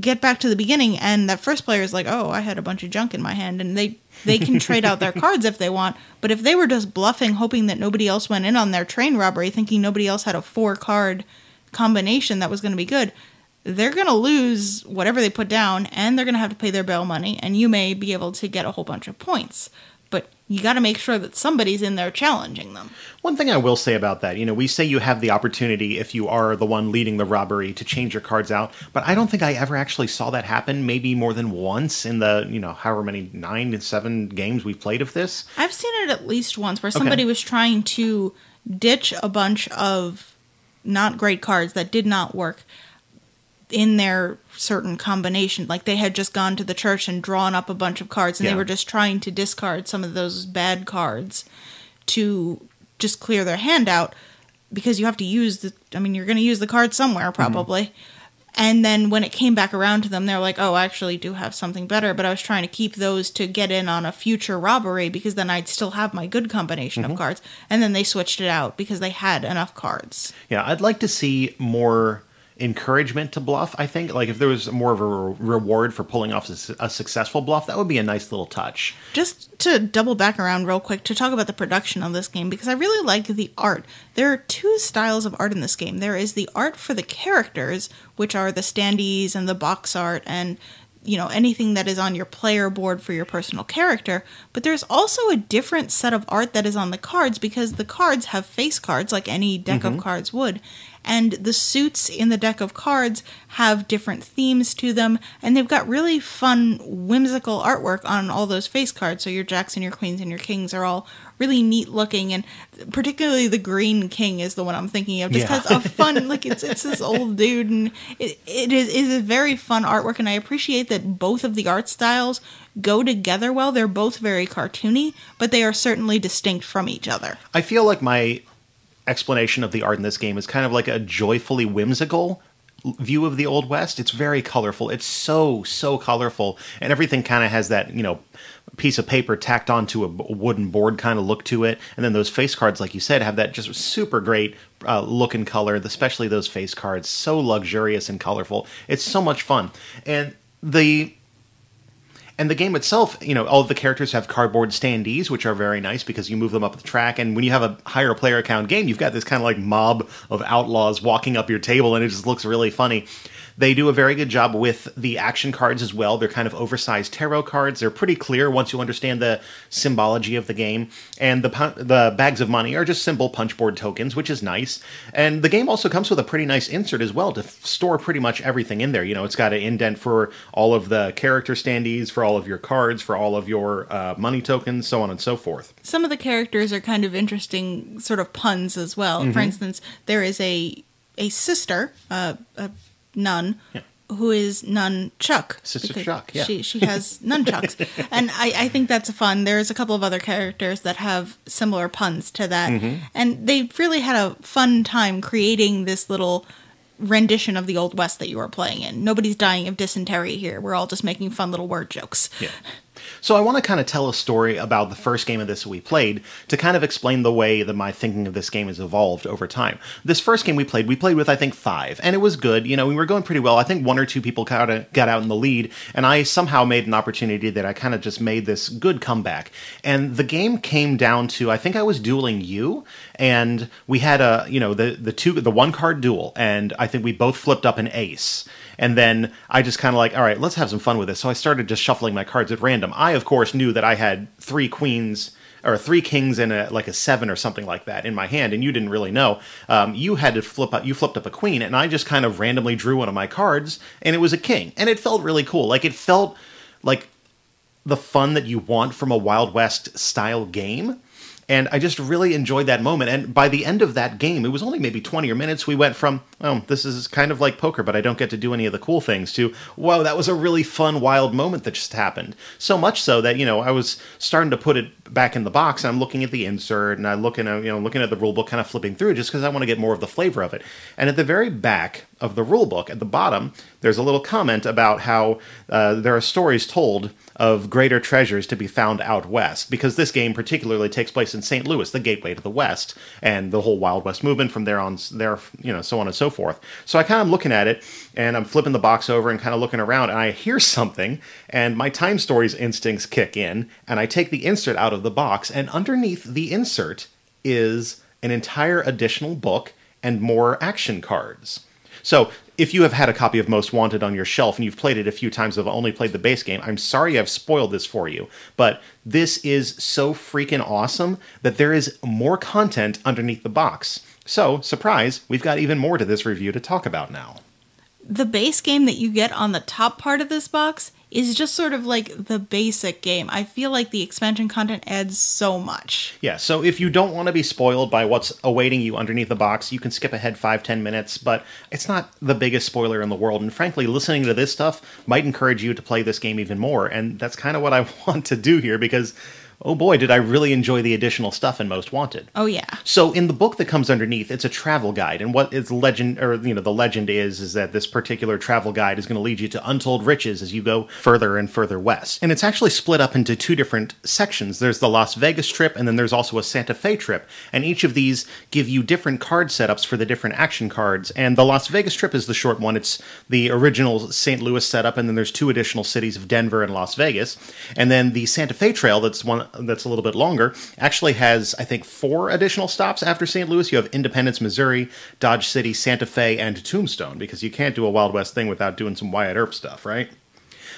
get back to the beginning and that first player is like, oh, I had a bunch of junk in my hand. And they, they can trade out their cards if they want. But if they were just bluffing, hoping that nobody else went in on their train robbery, thinking nobody else had a four card combination that was going to be good, they're going to lose whatever they put down and they're going to have to pay their bail money and you may be able to get a whole bunch of points but you got to make sure that somebody's in there challenging them One thing I will say about that, you know, we say you have the opportunity if you are the one leading the robbery to change your cards out, but I don't think I ever actually saw that happen. Maybe more than once in the, you know, however many nine and seven games we've played of this. i've seen it at least once where somebody was trying to ditch a bunch of not great cards that did not work in their certain combination like they had just gone to the church and drawn up a bunch of cards and Yeah. they were just trying to discard some of those bad cards to just clear their hand out because you have to use the I mean you're going to use the card somewhere mm-hmm. probably. And then when it came back around to them they're like, "Oh, I actually do have something better, but I was trying to keep those to get in on a future robbery because then I'd still have my good combination of mm-hmm. cards." And then they switched it out because they had enough cards. Yeah, I'd like to see more encouragement to bluff. I think, like, if there was more of a re- reward for pulling off a, a successful bluff, that would be a nice little touch. Just to double back around real quick to talk about the production of this game because I really like the art. There are two styles of art in this game. There is the art for the characters, which are the standees and the box art and you know anything that is on your player board for your personal character, but there's also a different set of art that is on the cards because the cards have face cards like any deck of mm-hmm. cards would. And the suits in the deck of cards have different themes to them, and they've got really fun, whimsical artwork on all those face cards. So your jacks and your queens and your kings are all really neat looking, and particularly the green king is the one I'm thinking of. Just Yeah. has a fun, like it's it's this old dude, and it, it is it is a very fun artwork, and I appreciate that both of the art styles go together well. They're both very cartoony, but they are certainly distinct from each other. I feel like my explanation of the art in this game is kind of like a joyfully whimsical view of the old west. It's very colorful. It's so so colorful. And everything kind of has that you know piece of paper tacked onto a wooden board kind of look to it. And then those face cards like you said have that just super great uh, look and color especially those face cards. So luxurious and colorful. It's so much fun. And the And the game itself, you know, all the characters have cardboard standees, which are very nice because you move them up the track. And when you have a higher player count game, you've got this kind of like mob of outlaws walking up your table, and it just looks really funny. They do a very good job with the action cards as well. They're kind of oversized tarot cards. They're pretty clear once you understand the symbology of the game. And the the bags of money are just simple punchboard tokens, which is nice. And the game also comes with a pretty nice insert as well to f- store pretty much everything in there. You know, it's got an indent for all of the character standees, for all of your cards, for all of your uh, money tokens, so on and so forth. Some of the characters are kind of interesting, sort of puns as well. Mm-hmm. For instance, there is a a sister, uh, a nun. Yeah. Who is nun Chuck? Sister Chuck, yeah. She she has nunchucks, and I, I think that's fun. There's a couple of other characters that have similar puns to that, Mm-hmm. and they really had a fun time creating this little rendition of the old west that you are playing in. Nobody's dying of dysentery here. We're all just making fun little word jokes. Yeah. So I want to kind of tell a story about the first game of this we played to kind of explain the way that my thinking of this game has evolved over time. This first game we played, we played with I think five, and it was good. You know, we were going pretty well. I think one or two people kind of got out in the lead, and I somehow made an opportunity that I kind of just made this good comeback. And the game came down to I think I was dueling you, and we had a you know the the two the one card duel, and I think we both flipped up an ace. And then I just kind of like, all right, let's have some fun with this. So I started just shuffling my cards at random. I, of course, knew that I had three queens or three kings and a, like a seven or something like that in my hand, and you didn't really know. Um, you had to flip up. You flipped up a queen, and I just kind of randomly drew one of my cards, and it was a king, and it felt really cool. Like it felt like the fun that you want from a Wild West style game. And I just really enjoyed that moment. And by the end of that game, it was only maybe 20 or minutes. We went from, oh, this is kind of like poker, but I don't get to do any of the cool things, to, whoa, that was a really fun, wild moment that just happened. So much so that, you know, I was starting to put it back in the box I'm looking at the insert and I'm looking at, you know, looking at the rule book, kind of flipping through just because I want to get more of the flavor of it. And at the very back of the rule book, at the bottom, there's a little comment about how uh, there are stories told of greater treasures to be found out west, because this game particularly takes place in St. Louis, the gateway to the west, and the whole Wild West movement from there on, there, you know, so on and so forth. So I kind of looking at it, and I'm flipping the box over and kind of looking around, and I hear something, and my time stories instincts kick in, and I take the insert out of the box, and underneath the insert is an entire additional book and more action cards. So, if you have had a copy of Most Wanted on your shelf and you've played it a few times, have only played the base game, I'm sorry I've spoiled this for you, but this is so freaking awesome that there is more content underneath the box. So, surprise, we've got even more to this review to talk about now. the base game that you get on the top part of this box is just sort of like the basic game. I feel like the expansion content adds so much. Yeah, so if you don't want to be spoiled by what's awaiting you underneath the box, you can skip ahead five, ten minutes, but it's not the biggest spoiler in the world. And frankly, listening to this stuff might encourage you to play this game even more. And that's kind of what I want to do here because, oh boy, did I really enjoy the additional stuff in Most Wanted. Oh yeah. So in the book that comes underneath, it's a travel guide, and what its legend or you know the legend is is that this particular travel guide is going to lead you to untold riches as you go further and further west. And it's actually split up into two different sections. There's the Las Vegas trip, and then there's also a Santa Fe trip, and each of these give you different card setups for the different action cards. And the Las Vegas trip is the short one. It's the original St. Louis setup, and then there's two additional cities of Denver and Las Vegas, and then the Santa Fe trail that's one that's a little bit longer actually has I think four additional stops after St. Louis. You have Independence, Missouri, Dodge City, Santa Fe, and Tombstone because you can't do a Wild West thing without doing some Wyatt Earp stuff, right?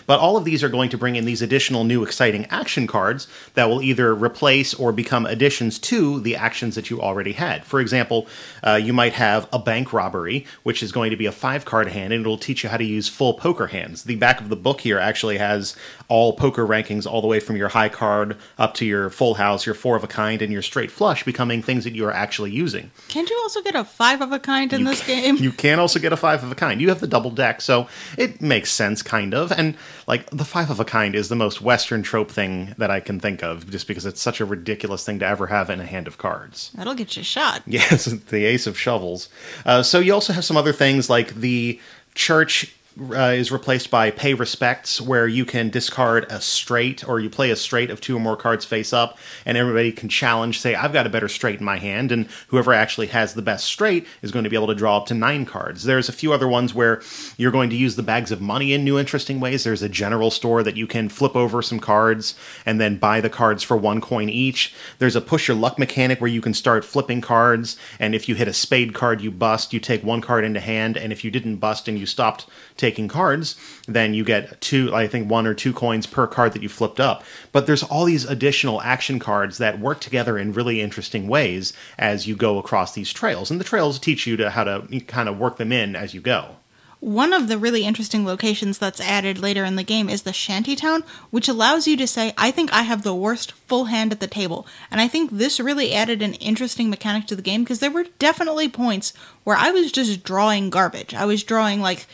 But all of these are going to bring in these additional new exciting action cards that will either replace or become additions to the actions that you already had. For example, uh, you might have a bank robbery, which is going to be a five card hand, and it'll teach you how to use full poker hands. The back of the book here actually has all poker rankings, all the way from your high card up to your full house, your four of a kind, and your straight flush, becoming things that you are actually using. Can't you also get a five of a kind in this game? You can also get a five of a kind. You have the double deck, so it makes sense, kind of. And like the five of a kind is the most Western trope thing that I can think of, just because it's such a ridiculous thing to ever have in a hand of cards. That'll get you shot. Yes, the ace of shovels. Uh, so you also have some other things like the church uh, is replaced by pay respects, where you can discard a straight or you play a straight of two or more cards face up, and everybody can challenge, say, I've got a better straight in my hand, and whoever actually has the best straight is going to be able to draw up to nine cards. There's a few other ones where you're going to use the bags of money in new interesting ways. There's a general store that you can flip over some cards and then buy the cards for one coin each. There's a push your luck mechanic where you can start flipping cards, and if you hit a spade card, you bust, you take one card into hand, and if you didn't bust and you stopped taking cards, then you get two, I think one or two coins per card that you flipped up. But there's all these additional action cards that work together in really interesting ways as you go across these trails. And the trails teach you to how to kind of work them in as you go. One of the really interesting locations that's added later in the game is the shantytown, which allows you to say, I think I have the worst full hand at the table. And I think this really added an interesting mechanic to the game because there were definitely points where I was just drawing garbage. I was drawing like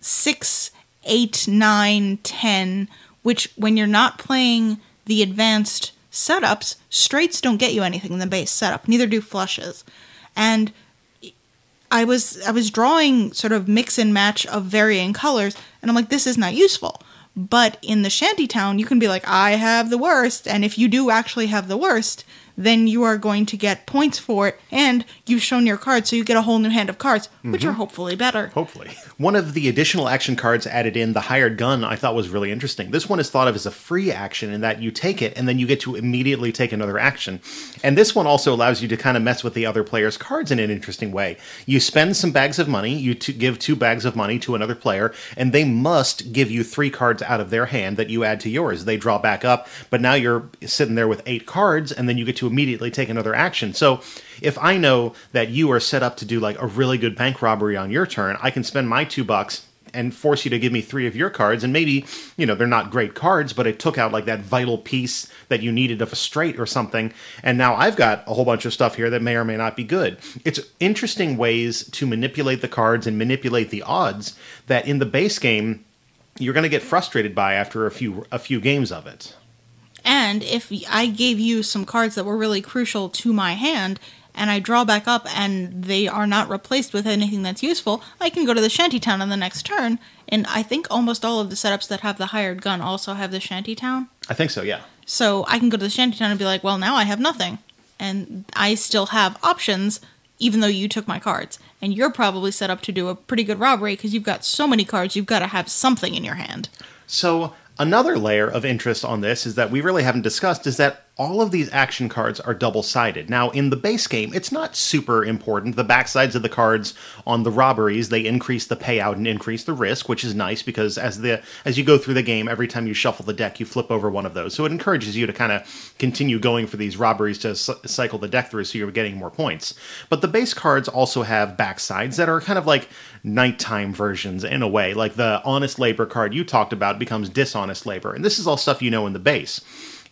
six, eight, nine, ten, which when you're not playing the advanced setups, straights don't get you anything in the base setup, neither do flushes. And I was I was drawing sort of mix and match of varying colors, and I'm like, this is not useful. But in the shantytown, you can be like, I have the worst, and if you do actually have the worst, then you are going to get points for it, and you've shown your cards, so you get a whole new hand of cards, which are mm-hmm. hopefully better. Hopefully. One of the additional action cards added in, the hired gun, I thought was really interesting. This one is thought of as a free action in that you take it and then you get to immediately take another action. And this one also allows you to kind of mess with the other player's cards in an interesting way. You spend some bags of money, you t- give two bags of money to another player, and they must give you three cards out of their hand that you add to yours. They draw back up, but now you're sitting there with eight cards, and then you get to immediately take another action. So if I know that you are set up to do like a really good bank robbery on your turn, I can spend my two bucks and force you to give me three of your cards. And maybe you know they're not great cards but it took out like that vital piece that you needed of a straight or something. And now i've got a whole bunch of stuff here that may or may not be good. It's interesting ways to manipulate the cards and manipulate the odds that in the base game you're going to get frustrated by after a few a few games of it And if I gave you some cards that were really crucial to my hand, and I draw back up and they are not replaced with anything that's useful, I can go to the shantytown on the next turn. And I think almost all of the setups that have the hired gun also have the shantytown. i think so yeah So I can go to the shantytown and be like, well, now I have nothing. And I still have options, even though you took my cards. And you're probably set up to do a pretty good robbery because you've got so many cards, you've got to have something in your hand. So another layer of interest on this is that we really haven't discussed is that all of these action cards are double sided. Now, in the base game, it's not super important. The backsides of the cards on the robberies they increase the payout and increase the risk, which is nice because as the as you go through the game, every time you shuffle the deck, you flip over one of those. So it encourages you to kind of continue going for these robberies to c- cycle the deck through, so you're getting more points. But the base cards also have backsides that are kind of like nighttime versions in a way. Like the honest labor card you talked about becomes dishonest labor, and this is all stuff you know in the base.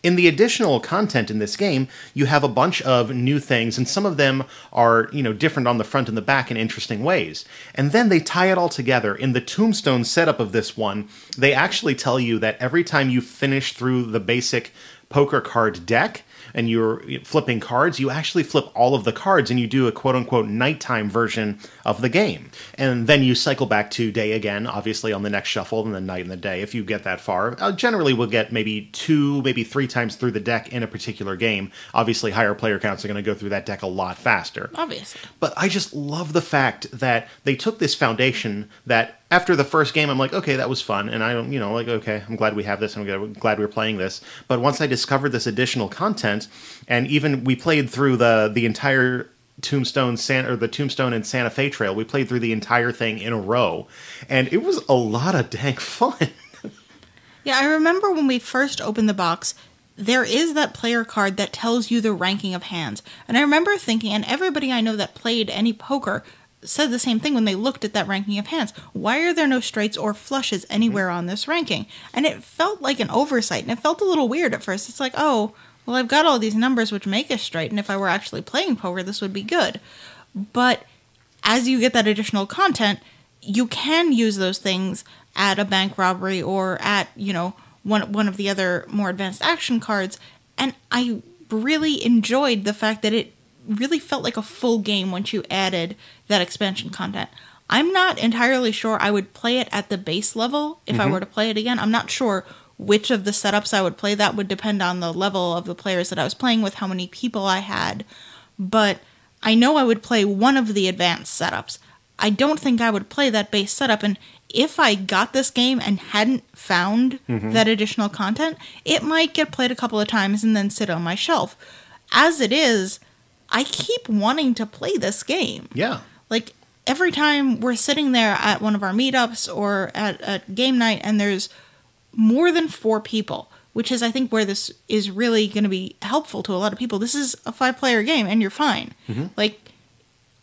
In the additional content in this game, you have a bunch of new things, and some of them are, you know, different on the front and the back in interesting ways. And then they tie it all together. In the tombstone setup of this one, they actually tell you that every time you finish through the basic poker card deck, and you're flipping cards, you actually flip all of the cards and you do a quote unquote nighttime version of the game. And then you cycle back to day again, obviously on the next shuffle, and then night and the day if you get that far. Uh, generally, we'll get maybe two, maybe three times through the deck in a particular game. Obviously, higher player counts are going to go through that deck a lot faster. Obviously. But I just love the fact that they took this foundation that after the first game, I'm like, okay, that was fun. And I don't, you know, like, okay, I'm glad we have this. and I'm glad we're playing this. But once I discovered this additional content, and even we played through the the entire Tombstone San or the Tombstone and Santa Fe Trail, we played through the entire thing in a row, and it was a lot of dang fun. Yeah, I remember when we first opened the box, there is that player card that tells you the ranking of hands. And I remember thinking, and everybody I know that played any poker said the same thing when they looked at that ranking of hands. Why are there no straights or flushes anywhere on this ranking? And it felt like an oversight, and it felt a little weird at first. It's like, oh, well, I've got all these numbers which make a straight, and if I were actually playing poker, this would be good. But as you get that additional content, you can use those things at a bank robbery or at, you know, one one of the other more advanced action cards. And I really enjoyed the fact that it really felt like a full game once you added that expansion content. I'm not entirely sure I would play it at the base level if I mm-hmm. were to play it again. I'm not sure which of the setups I would play. That would depend on the level of the players that I was playing with, how many people I had. But I know I would play one of the advanced setups. I don't think I would play that base setup. And if I got this game and hadn't found mm-hmm. that additional content, it might get played a couple of times and then sit on my shelf. As it is, I keep wanting to play this game. Yeah. like every time we're sitting there at one of our meetups or at a game night and there's more than four people which is i think where this is really going to be helpful to a lot of people this is a five player game and you're fine. Like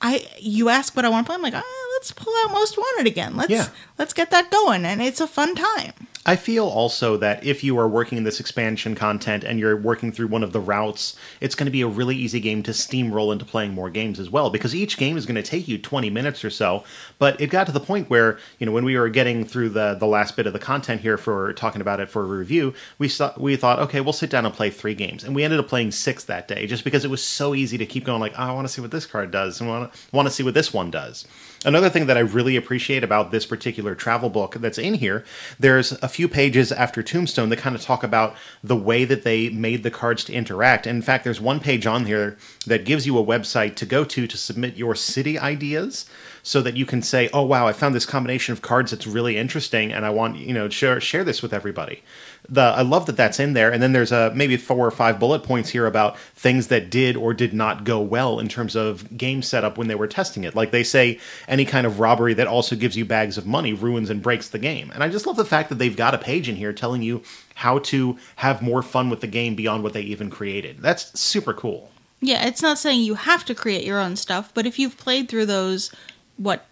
i you ask what i want to play i'm like ah, let's pull out most wanted again. Let's Yeah. let's get that going. And it's a fun time I feel also that if you are working in this expansion content and you're working through one of the routes, it's going to be a really easy game to steamroll into playing more games as well because each game is going to take you 20 minutes or so. But it got to the point where, you know, when we were getting through the the last bit of the content here for talking about it for a review, we saw, we thought, okay, we'll sit down and play 3 games. And we ended up playing 6 that day just because it was so easy to keep going like, oh, I want to see what this card does and want to want to see what this one does. Another thing that I really appreciate about this particular travel book that's in here, there's a few pages after Tombstone that kind of talk about the way that they made the cards to interact. In fact, there's one page on here that gives you a website to go to to submit your city ideas so that you can say, "Oh wow, I found this combination of cards that's really interesting and I want, you know, share share this with everybody." The I love that that's in there. And then there's a maybe four or five bullet points here about things that did or did not go well in terms of game setup when they were testing it. Like they say any kind of robbery that also gives you bags of money ruins and breaks the game. And I just love the fact that they've got a page in here telling you how to have more fun with the game beyond what they even created. That's super cool. Yeah, it's not saying you have to create your own stuff, but if you've played through those, what,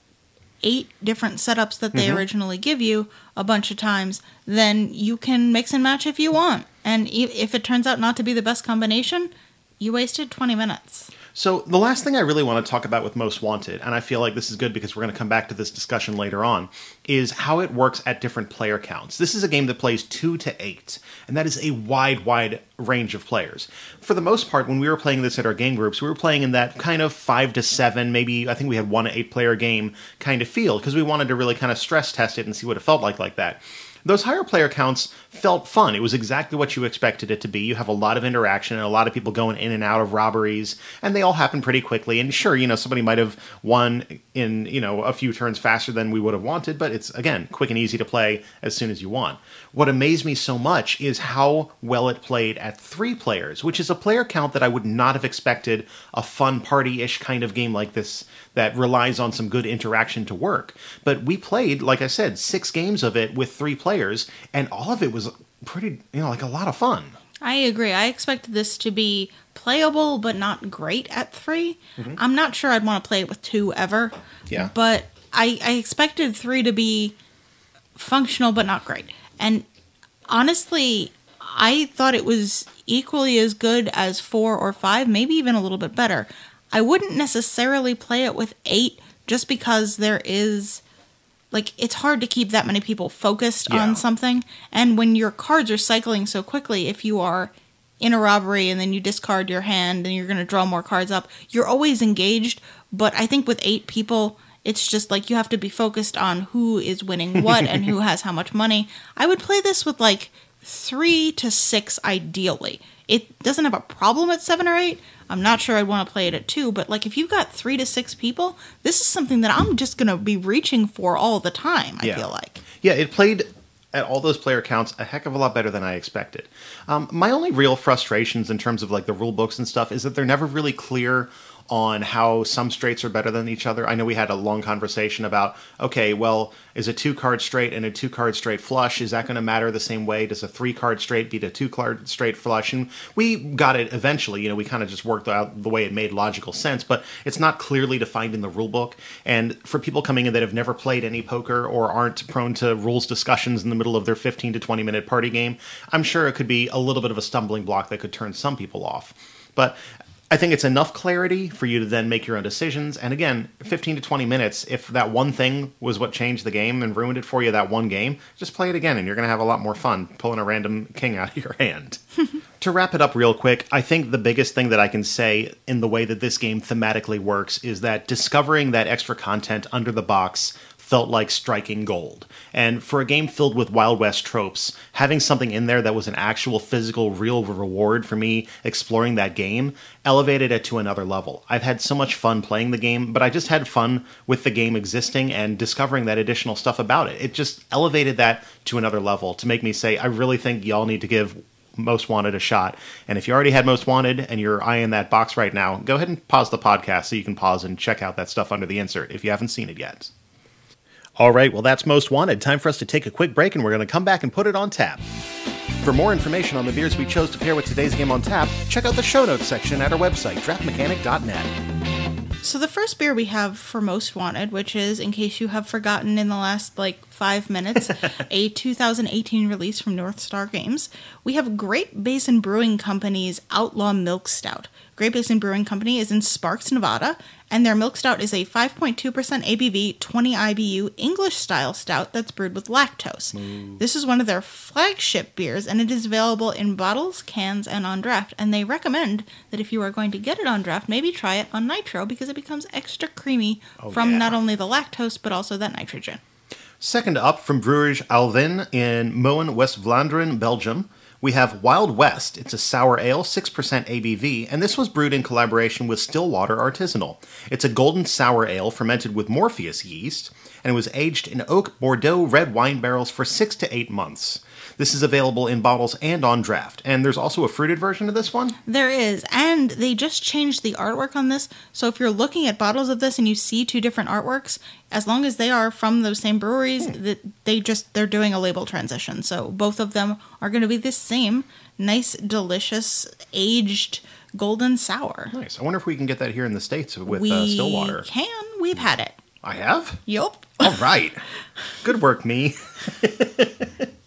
eight different setups that they mm-hmm. originally give you a bunch of times, then you can mix and match if you want. And if it turns out not to be the best combination, you wasted 20 minutes. So the last thing I really want to talk about with Most Wanted, and I feel like this is good because we're going to come back to this discussion later on, is how it works at different player counts. This is a game that plays two to eight, and that is a wide, wide range of players. For the most part, when we were playing this at our game groups, we were playing in that kind of five to seven, maybe I think we had one eight player game kind of feel because we wanted to really kind of stress test it and see what it felt like like that. Those higher player counts felt fun. It was exactly what you expected it to be. You have a lot of interaction and a lot of people going in and out of robberies, and they all happen pretty quickly. And sure, you know, somebody might have won in, you know, a few turns faster than we would have wanted, but it's, again, quick and easy to play as soon as you want. What amazed me so much is how well it played at three players, which is a player count that I would not have expected a fun party ish kind of game like this that relies on some good interaction to work. But we played, like I said, six games of it with three players, and all of it was pretty, you know, like a lot of fun. I agree. I expected this to be playable, but not great at 3 mm-hmm. I'm not sure I'd want to play it with two ever. Yeah. But I, I expected three to be functional, but not great. And honestly, I thought it was equally as good as four or five, maybe even a little bit better. I wouldn't necessarily play it with eight just because there is like it's hard to keep that many people focused Yeah. on something. And when your cards are cycling so quickly if you are in a robbery and then you discard your hand and you're going to draw more cards up you're always engaged. But i think with eight people it's just like you have to be focused on who is winning what and who has how much money. I would play this with like three to six ideally it doesn't have a problem at seven or eight i'm not sure i'd want to play it at two but like if you've got three to six people this is something that i'm just going to be reaching for all the time i Yeah. feel like Yeah, it played at all those player counts a heck of a lot better than I expected. Um, my only real frustrations in terms of like the rule books and stuff is that they're never really clear on how some straights are better than each other. I know we had a long conversation about okay, well, is a two card straight and a two card straight flush is that going to matter the same way? Does a three card straight beat a two card straight flush? And we got it eventually. You know, we kind of just worked out the way it made logical sense, but it's not clearly defined in the rule book. And for people coming in that have never played any poker or aren't prone to rules discussions in the middle of their 15 to 20 minute party game, I'm sure it could be a little bit of a stumbling block that could turn some people off. But I think it's enough clarity for you to then make your own decisions. And again, 15 to 20 minutes, if that one thing was what changed the game and ruined it for you, that one game, just play it again and you're going to have a lot more fun pulling a random king out of your hand. to wrap it up real quick, I think the biggest thing that I can say in the way that this game thematically works is that discovering that extra content under the box felt like striking gold. And for a game filled with Wild West tropes, having something in there that was an actual physical, real reward for me exploring that game elevated it to another level. I've had so much fun playing the game, but I just had fun with the game existing and discovering that additional stuff about it. It just elevated that to another level to make me say, I really think y'all need to give most Wanted a shot. And if you already had Most Wanted and you're eyeing that box right now, go ahead and pause the podcast so you can pause and check out that stuff under the insert if you haven't seen it yet. All right, well, that's Most Wanted. Time for us to take a quick break and we're going to come back and put it on tap. For more information on the beers we chose to pair with today's game on tap, check out the show notes section at our website, draftmechanic.net. So the first beer we have for Most Wanted, which is, in case you have forgotten in the last like five minutes, a 2018 release from North Star Games, we have Great Basin Brewing Company's Outlaw Milk Stout. Great Basin Brewing Company is in Sparks, Nevada, and their milk stout is a 5.2% ABV, 20 IBU English style stout that's brewed with lactose. This is one of their flagship beers, and it is available in bottles, cans, and on draft. And they recommend that if you are going to get it on draft, maybe try it on nitro because it becomes extra creamy oh, from yeah. not only the lactose but also that nitrogen. Second up from Brouwerij Alvinne in Moen, West Vlaanderen, Belgium, we have Wild West. It's a sour ale, 6% ABV, and this was brewed in collaboration with Stillwater Artisanal. It's a golden sour ale fermented with Morpheus yeast, and it was aged in oak Bordeaux red wine barrels for six to eight months. This is available in bottles and on draft, and there's also a fruited version of this one. There is, and they just changed the artwork on this. So if you're looking at bottles of this and you see two different artworks, as long as they are from those same breweries, that they just they're doing a label transition. So both of them are going to be the same nice, delicious, aged golden sour. Nice. I wonder if we can get that here in the States with we uh, Stillwater. can. We've had it. I have? Yup. All right. Good work, me.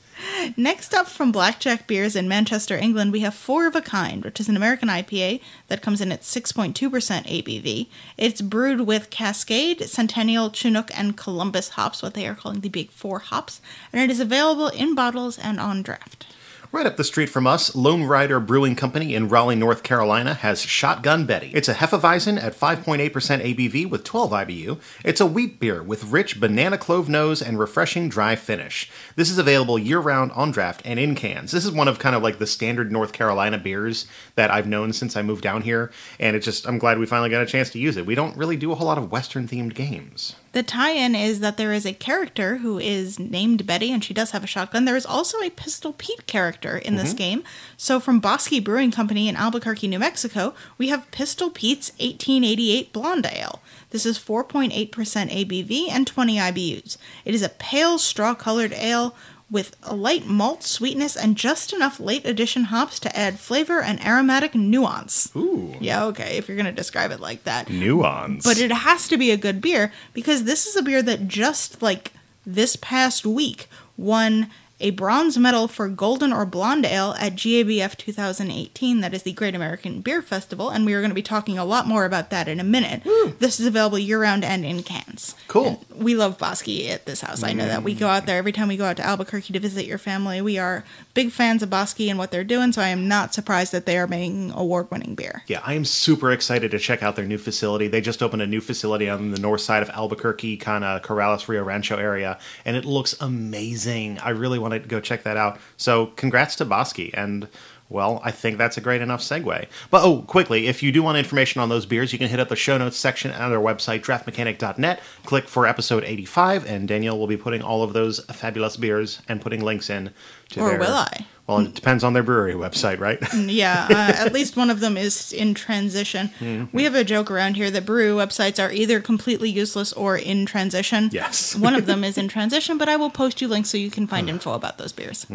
Next up from Blackjack Beers in Manchester, England, we have Four of a Kind, which is an American IPA that comes in at 6.2% ABV. It's brewed with Cascade, Centennial, Chinook, and Columbus hops, what they are calling the Big Four hops, and it is available in bottles and on draft. Right up the street from us, Lone Rider Brewing Company in Raleigh, North Carolina has Shotgun Betty. It's a Hefeweizen at 5.8% ABV with 12 IBU. It's a wheat beer with rich banana clove nose and refreshing dry finish. This is available year round on draft and in cans. This is one of kind of like the standard North Carolina beers that I've known since I moved down here, and it's just, I'm glad we finally got a chance to use it. We don't really do a whole lot of Western themed games. The tie in is that there is a character who is named Betty, and she does have a shotgun. There is also a Pistol Pete character in this mm-hmm. game. So, from Bosque Brewing Company in Albuquerque, New Mexico, we have Pistol Pete's 1888 Blonde Ale. This is 4.8% ABV and 20 IBUs. It is a pale straw colored ale with a light malt sweetness and just enough late addition hops to add flavor and aromatic nuance. Ooh. Yeah, okay, if you're going to describe it like that. Nuance. But it has to be a good beer because this is a beer that just like this past week won a bronze medal for golden or blonde ale at GABF 2018. That is the Great American Beer Festival, and we are going to be talking a lot more about that in a minute. This is available year round and in cans. Cool. We love Bosque at this house. I know that we go out there every time we go out to Albuquerque to visit your family. We are big fans of Bosque and what they're doing, so I am not surprised that they are making award winning beer. Yeah, I am super excited to check out their new facility. They just opened a new facility on the north side of Albuquerque, kind of Corrales Rio Rancho area, and it looks amazing. I really want to go check that out. So, congrats to Bosque And, well, I think that's a great enough segue. But, oh, quickly, if you do want information on those beers, you can hit up the show notes section on our website, draftmechanic.net. Click for episode 85, and Danielle will be putting all of those fabulous beers and putting links in to Or their- will I? Well, it depends on their brewery website, right? Yeah, uh, at least one of them is in transition. Mm-hmm. We have a joke around here that brew websites are either completely useless or in transition. Yes. one of them is in transition, but I will post you links so you can find info about those beers.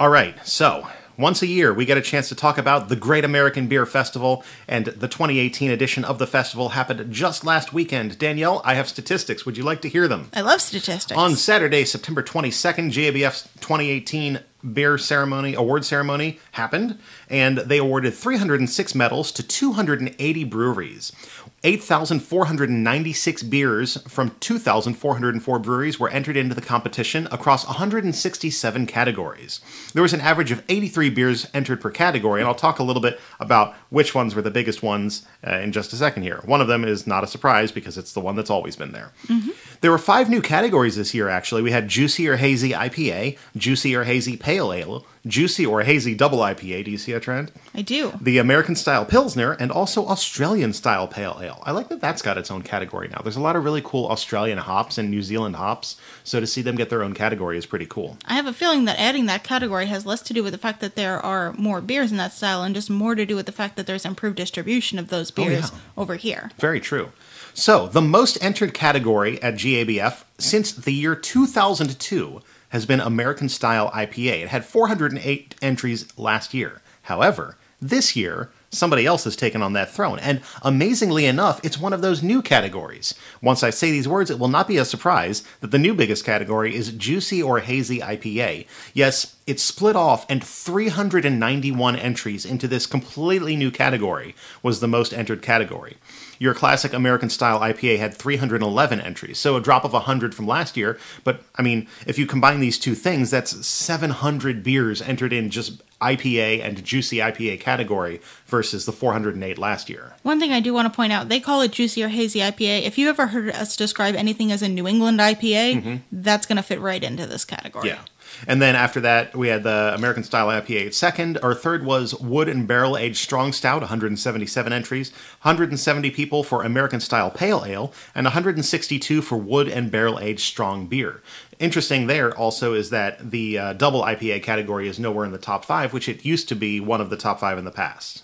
All right, so once a year we get a chance to talk about the Great American Beer Festival, and the 2018 edition of the festival happened just last weekend. Danielle, I have statistics. Would you like to hear them? I love statistics. On Saturday, September 22nd, GABF's 2018 beer ceremony, award ceremony happened, and they awarded 306 medals to 280 breweries. 8,496 beers from 2,404 breweries were entered into the competition across 167 categories. There was an average of 83 beers entered per category, and I'll talk a little bit about which ones were the biggest ones uh, in just a second here. One of them is not a surprise because it's the one that's always been there. There were five new categories this year, actually. We had Juicy or Hazy IPA, Juicy or Hazy Pale Ale, Juicy or Hazy Double IPA. Do you see a trend? I do. the American style Pilsner, and also Australian style Pale Ale. I like that that's got its own category now. There's a lot of really cool Australian hops and New Zealand hops, so to see them get their own category is pretty cool. I have a feeling that adding that category has less to do with the fact that there are more beers in that style and just more to do with the fact that there's improved distribution of those oh, beers yeah. over here. Very true. So, the most entered category at GABF since the year 2002 has been American Style IPA. It had 408 entries last year. However, this year, somebody else has taken on that throne, and amazingly enough, it's one of those new categories. Once I say these words, it will not be a surprise that the new biggest category is Juicy or Hazy IPA. Yes, it's split off, and 391 entries into this completely new category was the most entered category. Your classic American style IPA had 311 entries, so a drop of 100 from last year. But I mean, if you combine these two things, that's 700 beers entered in just IPA and juicy IPA category versus the 408 last year. One thing I do want to point out, they call it juicy or hazy IPA. If you ever heard us describe anything as a New England IPA, mm-hmm. that's going to fit right into this category. Yeah. And then after that, we had the American Style IPA second. Our third was Wood and Barrel Aged Strong Stout, 177 entries, 170 people for American Style Pale Ale, and 162 for Wood and Barrel Aged Strong Beer. Interesting there also is that the uh, double IPA category is nowhere in the top five, which it used to be one of the top five in the past.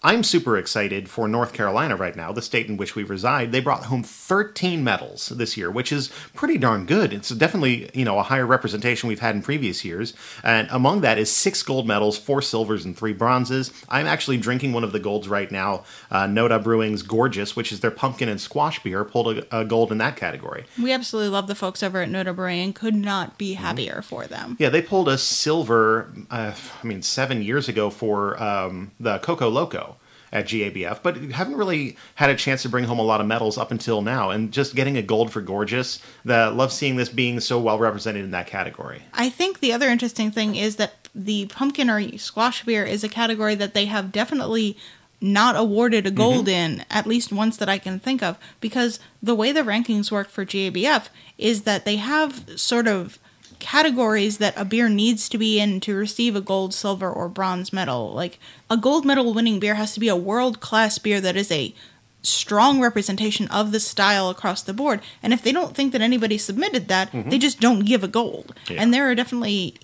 I'm super excited for North Carolina right now, the state in which we reside. They brought home 13 medals this year, which is pretty darn good. It's definitely, you know, a higher representation we've had in previous years. And among that is six gold medals, four silvers, and three bronzes. I'm actually drinking one of the golds right now, uh, Noda Brewing's Gorgeous, which is their pumpkin and squash beer, pulled a, a gold in that category. We absolutely love the folks over at Noda Brewing and could not be happier for them. Yeah, they pulled a silver, uh, I mean, seven years ago for um, the Coco Loco at GABF, but haven't really had a chance to bring home a lot of medals up until now. And just getting a gold for Gorgeous, the love seeing this being so well represented in that category. I think the other interesting thing is that the pumpkin or squash beer is a category that they have definitely not awarded a gold mm-hmm. in at least once that I can think of because the way the rankings work for GABF is that they have sort of categories that a beer needs to be in to receive a gold, silver, or bronze medal. Like a gold medal winning beer has to be a world class beer that is a strong representation of the style across the board. And if they don't think that anybody submitted that, mm-hmm. they just don't give a gold. Yeah. And there are definitely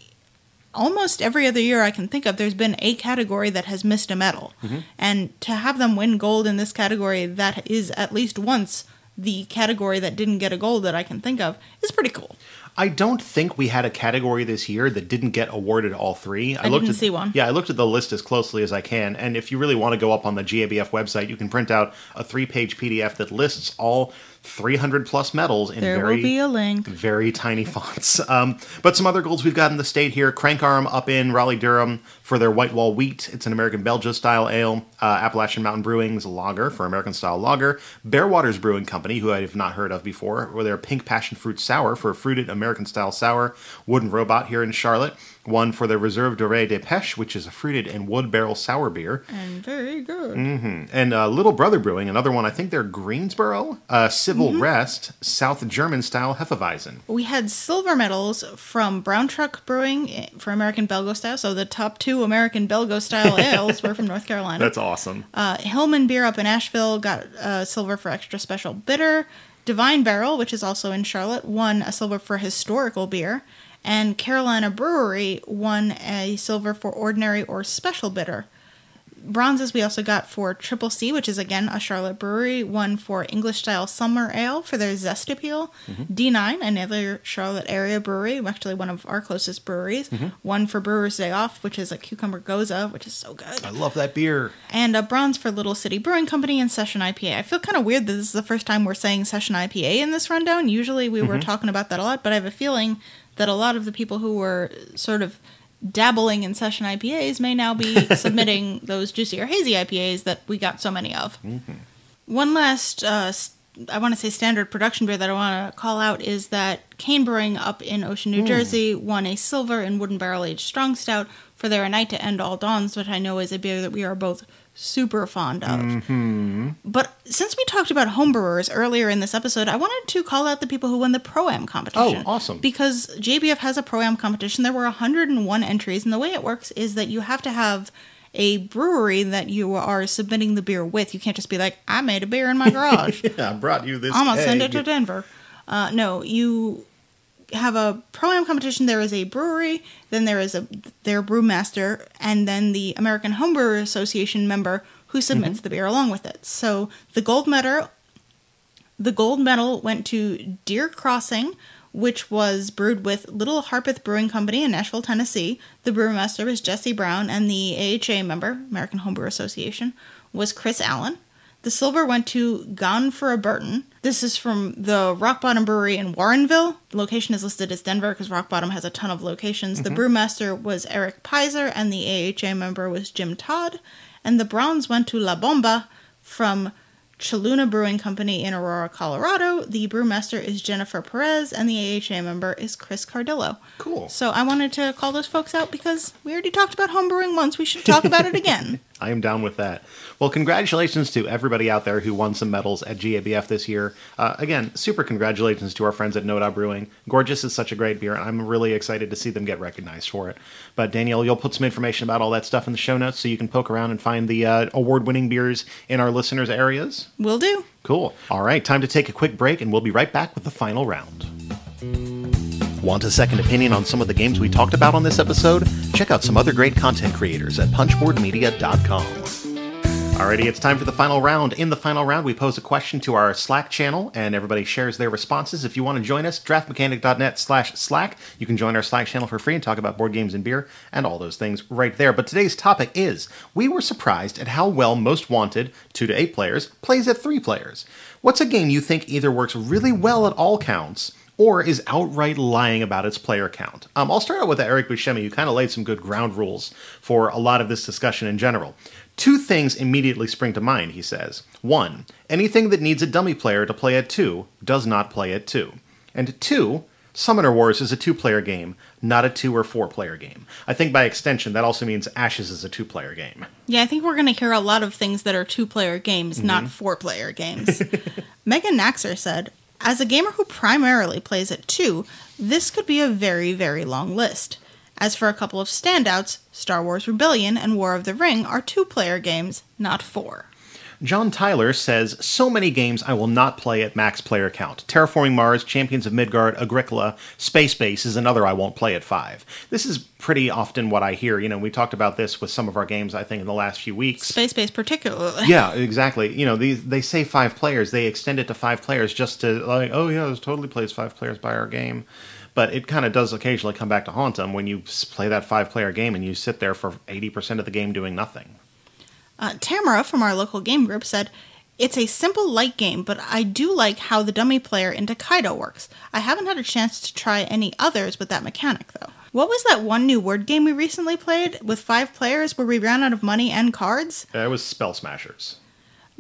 almost every other year I can think of, there's been a category that has missed a medal. Mm-hmm. And to have them win gold in this category, that is at least once the category that didn't get a gold that I can think of, is pretty cool. I don't think we had a category this year that didn't get awarded all three. I didn't see one. Yeah, I looked at the list as closely as I can, and if you really want to go up on the GABF website, you can print out a three-page PDF that lists all 300 plus medals in There very will be a link. very tiny fonts. Um, but some other golds we've got in the state here: Crank Arm up in Raleigh Durham for their White Wall Wheat. It's an American Belgian style ale. Uh, Appalachian Mountain Brewing's Lager for American style lager. Bearwaters Brewing Company, who I have not heard of before, with their Pink Passion Fruit Sour for a fruited American style sour. Wooden Robot here in Charlotte. One for their Reserve Doré de Pêche, which is a fruited and wood barrel sour beer. And very good. And uh, Little Brother Brewing, another one, I think they're Greensboro, uh, Civil Rest, South German style Hefeweizen. We had silver medals from Brown Truck Brewing eh, for American Belgo style. So the top two American Belgo style ales were from North Carolina. That's awesome. Uh, Hillman Beer up in Asheville got uh, silver for extra special bitter. Divine Barrel, which is also in Charlotte, won a silver for historical beer. And Carolina Brewery won a silver for ordinary or special bitter. Bronzes we also got for Triple C, which is again a Charlotte brewery, one for English style summer ale for their zest appeal. Mm-hmm. D9, another Charlotte area brewery, actually one of our closest breweries. Mm-hmm. One for Brewers Day Off, which is a cucumber gose, which is so good I love that beer. and a bronze for Little City Brewing Company and Session IPA. I feel kind of weird that this is the first time we're saying Session IPA in this rundown. Usually we were mm-hmm. talking about that a lot, but I have a feeling that a lot of the people who were sort of dabbling in session IPAs may now be submitting those juicy or hazy IPAs that we got so many of. One last, uh, I want to say standard production beer that I want to call out is that Kane Brewing up in Ocean, New Jersey won a silver in wooden barrel aged strong stout for their A Night to End All Dawns, which I know is a beer that we are both super fond of. But since we talked about homebrewers earlier in this episode, I wanted to call out the people who won the Pro Am competition. Oh, awesome. Because JBF has a Pro Am competition. There were 101 entries, and the way it works is that you have to have a brewery that you are submitting the beer with. You can't just be like, I made a beer in my garage. Yeah, I brought you this. I'm gonna send it to Denver. Uh, no, you have a pro am competition. There is a brewery, then there is a their brewmaster, and then the American Homebrewer Association member who submits mm-hmm. the beer along with it. So the gold medal, the gold medal went to Deer Crossing. Which was brewed with Little Harpeth Brewing Company in Nashville, Tennessee. The brewmaster was Jesse Brown, and the AHA member, American Homebrewer Association, was Chris Allen. The silver went to Gone for a Burton. This is from the Rock Bottom Brewery in Warrenville. The location is listed as Denver because Rock Bottom has a ton of locations. The mm-hmm. brewmaster was Eric Pizer, and the AHA member was Jim Todd. And the bronze went to La Bomba from Cheluna Brewing Company in Aurora, Colorado. The brewmaster is Jennifer Perez, and the AHA member is Chris Cardillo. Cool. So I wanted to call those folks out because we already talked about homebrewing once. We should talk about it again. I am down with that. Well, congratulations to everybody out there who won some medals at GABF this year. Uh, again, super congratulations to our friends at Noda Brewing. Gorgeous is such a great beer, and I'm really excited to see them get recognized for it. But Danielle, you'll put some information about all that stuff in the show notes so you can poke around and find the uh, award-winning beers in our listeners' areas. Will do. Cool. All right, time to take a quick break, and we'll be right back with the final round. Want a second opinion on some of the games we talked about on this episode? Check out some other great content creators at punchboardmedia.com. Alrighty, it's time for the final round. In the final round, we pose a question to our Slack channel, and everybody shares their responses. If you want to join us, draftmechanic.net slash Slack. You can join our Slack channel for free and talk about board games and beer and all those things right there. But today's topic is we were surprised at how well Most Wanted, 2 to 8 players, plays at 3 players. What's a game you think either works really well at all counts or is outright lying about its player count. Um, I'll start out with Eric Buscemi, who kind of laid some good ground rules for a lot of this discussion in general. Two things immediately spring to mind, he says. One, anything that needs a dummy player to play at two does not play at two. And two, Summoner Wars is a two player game, not a two or four player game. I think by extension, that also means Ashes is a two player game. Yeah, I think we're going to hear a lot of things that are two player games, not mm-hmm. four player games. Megan Naxer said, As a gamer who primarily plays at two, this could be a very, very long list. As for a couple of standouts, Star Wars Rebellion and War of the Ring are two player games, not four. John Tyler says, So many games I will not play at max player count. Terraforming Mars, Champions of Midgard, Agricola, Space Base is another I won't play at five. This is pretty often what I hear. You know, we talked about this with some of our games, I think, in the last few weeks. Space Base, particularly. yeah, exactly. You know, these they say five players, they extend it to five players just to like, oh yeah, this totally plays five players by our game. But it kind of does occasionally come back to haunt them when you play that five player game and you sit there for 80% of the game doing nothing. Uh, Tamara from our local game group said, It's a simple light game, but I do like how the dummy player in Tokaido works. I haven't had a chance to try any others with that mechanic, though. What was that one new word game we recently played with five players where we ran out of money and cards? It was Spell Smashers.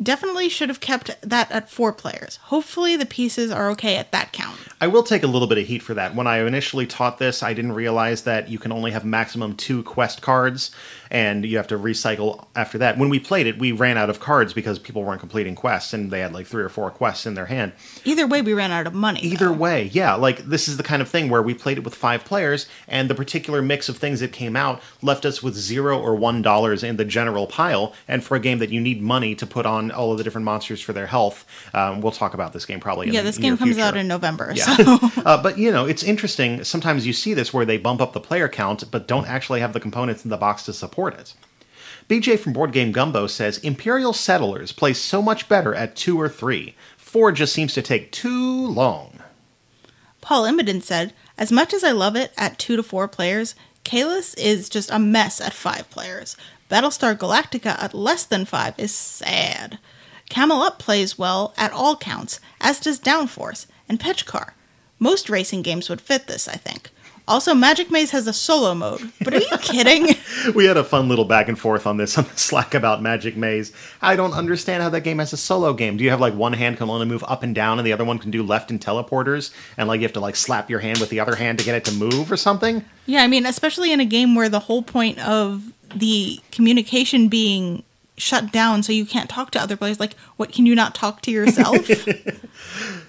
Definitely should have kept that at four players. Hopefully, the pieces are okay at that count. I will take a little bit of heat for that. When I initially taught this, I didn't realize that you can only have maximum two quest cards, and you have to recycle after that. When we played it, we ran out of cards because people weren't completing quests, and they had like three or four quests in their hand. Either way, we ran out of money. Either though. way, yeah, like this is the kind of thing where we played it with five players, and the particular mix of things that came out left us with zero or one dollars in the general pile. And for a game that you need money to put on all of the different monsters for their health, um, we'll talk about this game probably. In Yeah, this game comes future. out in November, Yeah. so. uh, but you know, it's interesting. Sometimes you see this where they bump up the player count, but don't actually have the components in the box to support it. BJ from Board Game Gumbo says Imperial Settlers plays so much better at two or three. Four just seems to take too long. Paul Immoden said, As much as I love it at two to four players, Caylus is just a mess at five players. Battlestar Galactica at less than five is sad. Camel Up plays well at all counts, as does Downforce and Pitch Car. Most racing games would fit this, I think. Also, Magic Maze has a solo mode. But are you kidding? we had a fun little back and forth on this on the Slack about Magic Maze. I don't understand how that game has a solo game. Do you have like one hand can only move up and down, and the other one can do left and teleporters, and like you have to like slap your hand with the other hand to get it to move or something? yeah, I mean, especially in a game where the whole point of the communication being shut down so you can't talk to other players, like, what, can you not talk to yourself?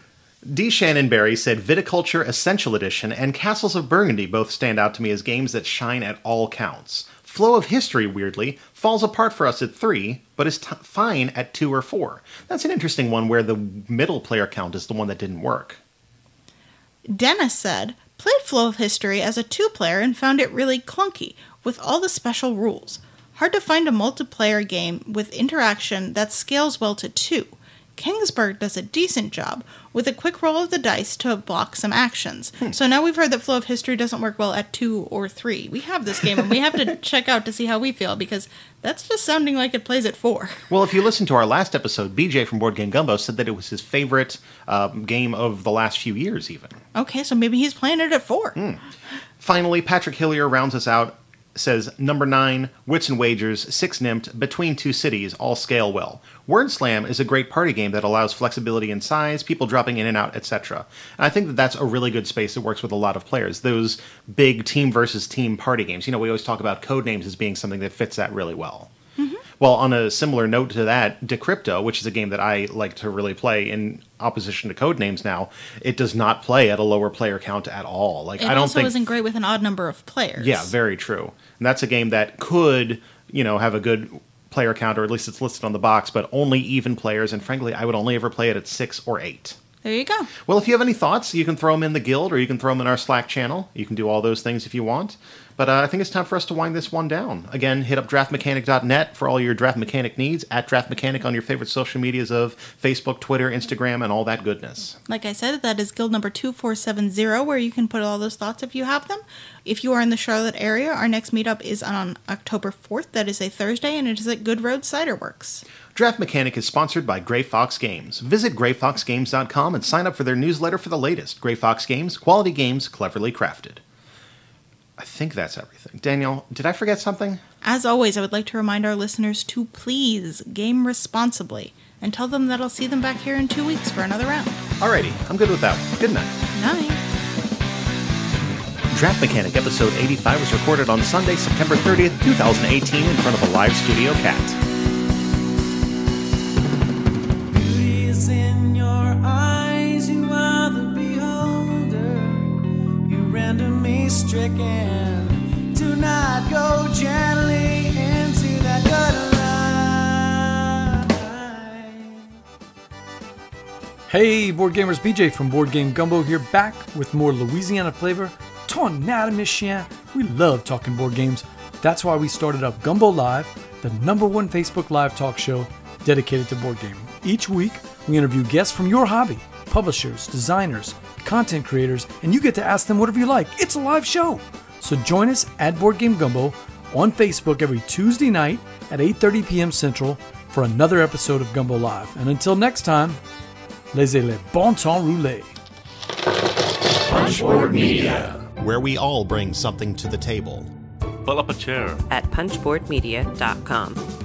D. Shannon Barry said Viticulture Essential Edition and Castles of Burgundy both stand out to me as games that shine at all counts. Flow of History, weirdly, falls apart for us at 3, but is t- fine at 2 or 4. That's an interesting one where the middle player count is the one that didn't work. Dennis said, played Flow of History as a two player and found it really clunky with all the special rules. Hard to find a multiplayer game with interaction that scales well to two. Kingsburg does a decent job with a quick roll of the dice to block some actions. So now we've heard that Flow of History doesn't work well at two or three. We have this game and we have to check out to see how we feel because that's just sounding like it plays at four. Well, if you listen to our last episode, BJ from Board Game Gumbo said that it was his favorite um, game of the last few years, even. Okay, so maybe he's playing it at four. Finally, Patrick Hillier rounds us out. Says number nine, Wits and Wagers, six Nimmt, Between Two Cities, all scale well. Word Slam is a great party game that allows flexibility in size, people dropping in and out, etc. And I think that that's a really good space that works with a lot of players. Those big team versus team party games. You know, we always talk about Codenames as being something that fits that really well. Well, on a similar note to that, Decrypto, which is a game that I like to really play in opposition to Codenames now, it does not play at a lower player count at all. Like It I don't also think isn't great with an odd number of players. yeah, very true. And that's a game that could, you know, have a good player count, or at least it's listed on the box, but only even players. And frankly, I would only ever play it at six or eight. There you go. Well, if you have any thoughts, you can throw them in the guild, or you can throw them in our Slack channel. You can do all those things if you want. But uh, I think it's time for us to wind this one down. Again, hit up draftmechanic.net for all your draft mechanic needs. At draft mechanic on your favorite social medias of Facebook, Twitter, Instagram, and all that goodness. Like I said, that is guild number 2470, where you can put all those thoughts if you have them. If you are in the Charlotte area, our next meetup is on October 4th. That is a Thursday, and it is at Good Road Cider Works. Draft Mechanic is sponsored by Grey Fox Games. Visit greyfoxgames.com and sign up for their newsletter for the latest. Grey Fox Games, quality games cleverly crafted. I think that's everything. Daniel, did I forget something? As always, I would like to remind our listeners to please game responsibly and tell them that I'll see them back here in two weeks for another round. Alrighty, I'm good with that. Good night. Night. Draft Mechanic episode 85 was recorded on Sunday, September 30th, 2018, in front of a live studio cat. Render me stricken. Do not go gently into that line. Hey, board gamers, BJ from Board Game Gumbo here, back with more Louisiana flavor. Tornado Chien. We love talking board games. That's why we started up Gumbo Live, the number one Facebook live talk show dedicated to board gaming. Each week, we interview guests from your hobby, publishers, designers, content creators, and you get to ask them whatever you like. It's a live show. So join us at Board Game Gumbo on Facebook every Tuesday night at 8:30 p.m. Central for another episode of Gumbo Live. And until next time, laissez les bon temps rouler. Punchboard Media, where we all bring something to the table. Pull up a chair. at punchboardmedia.com.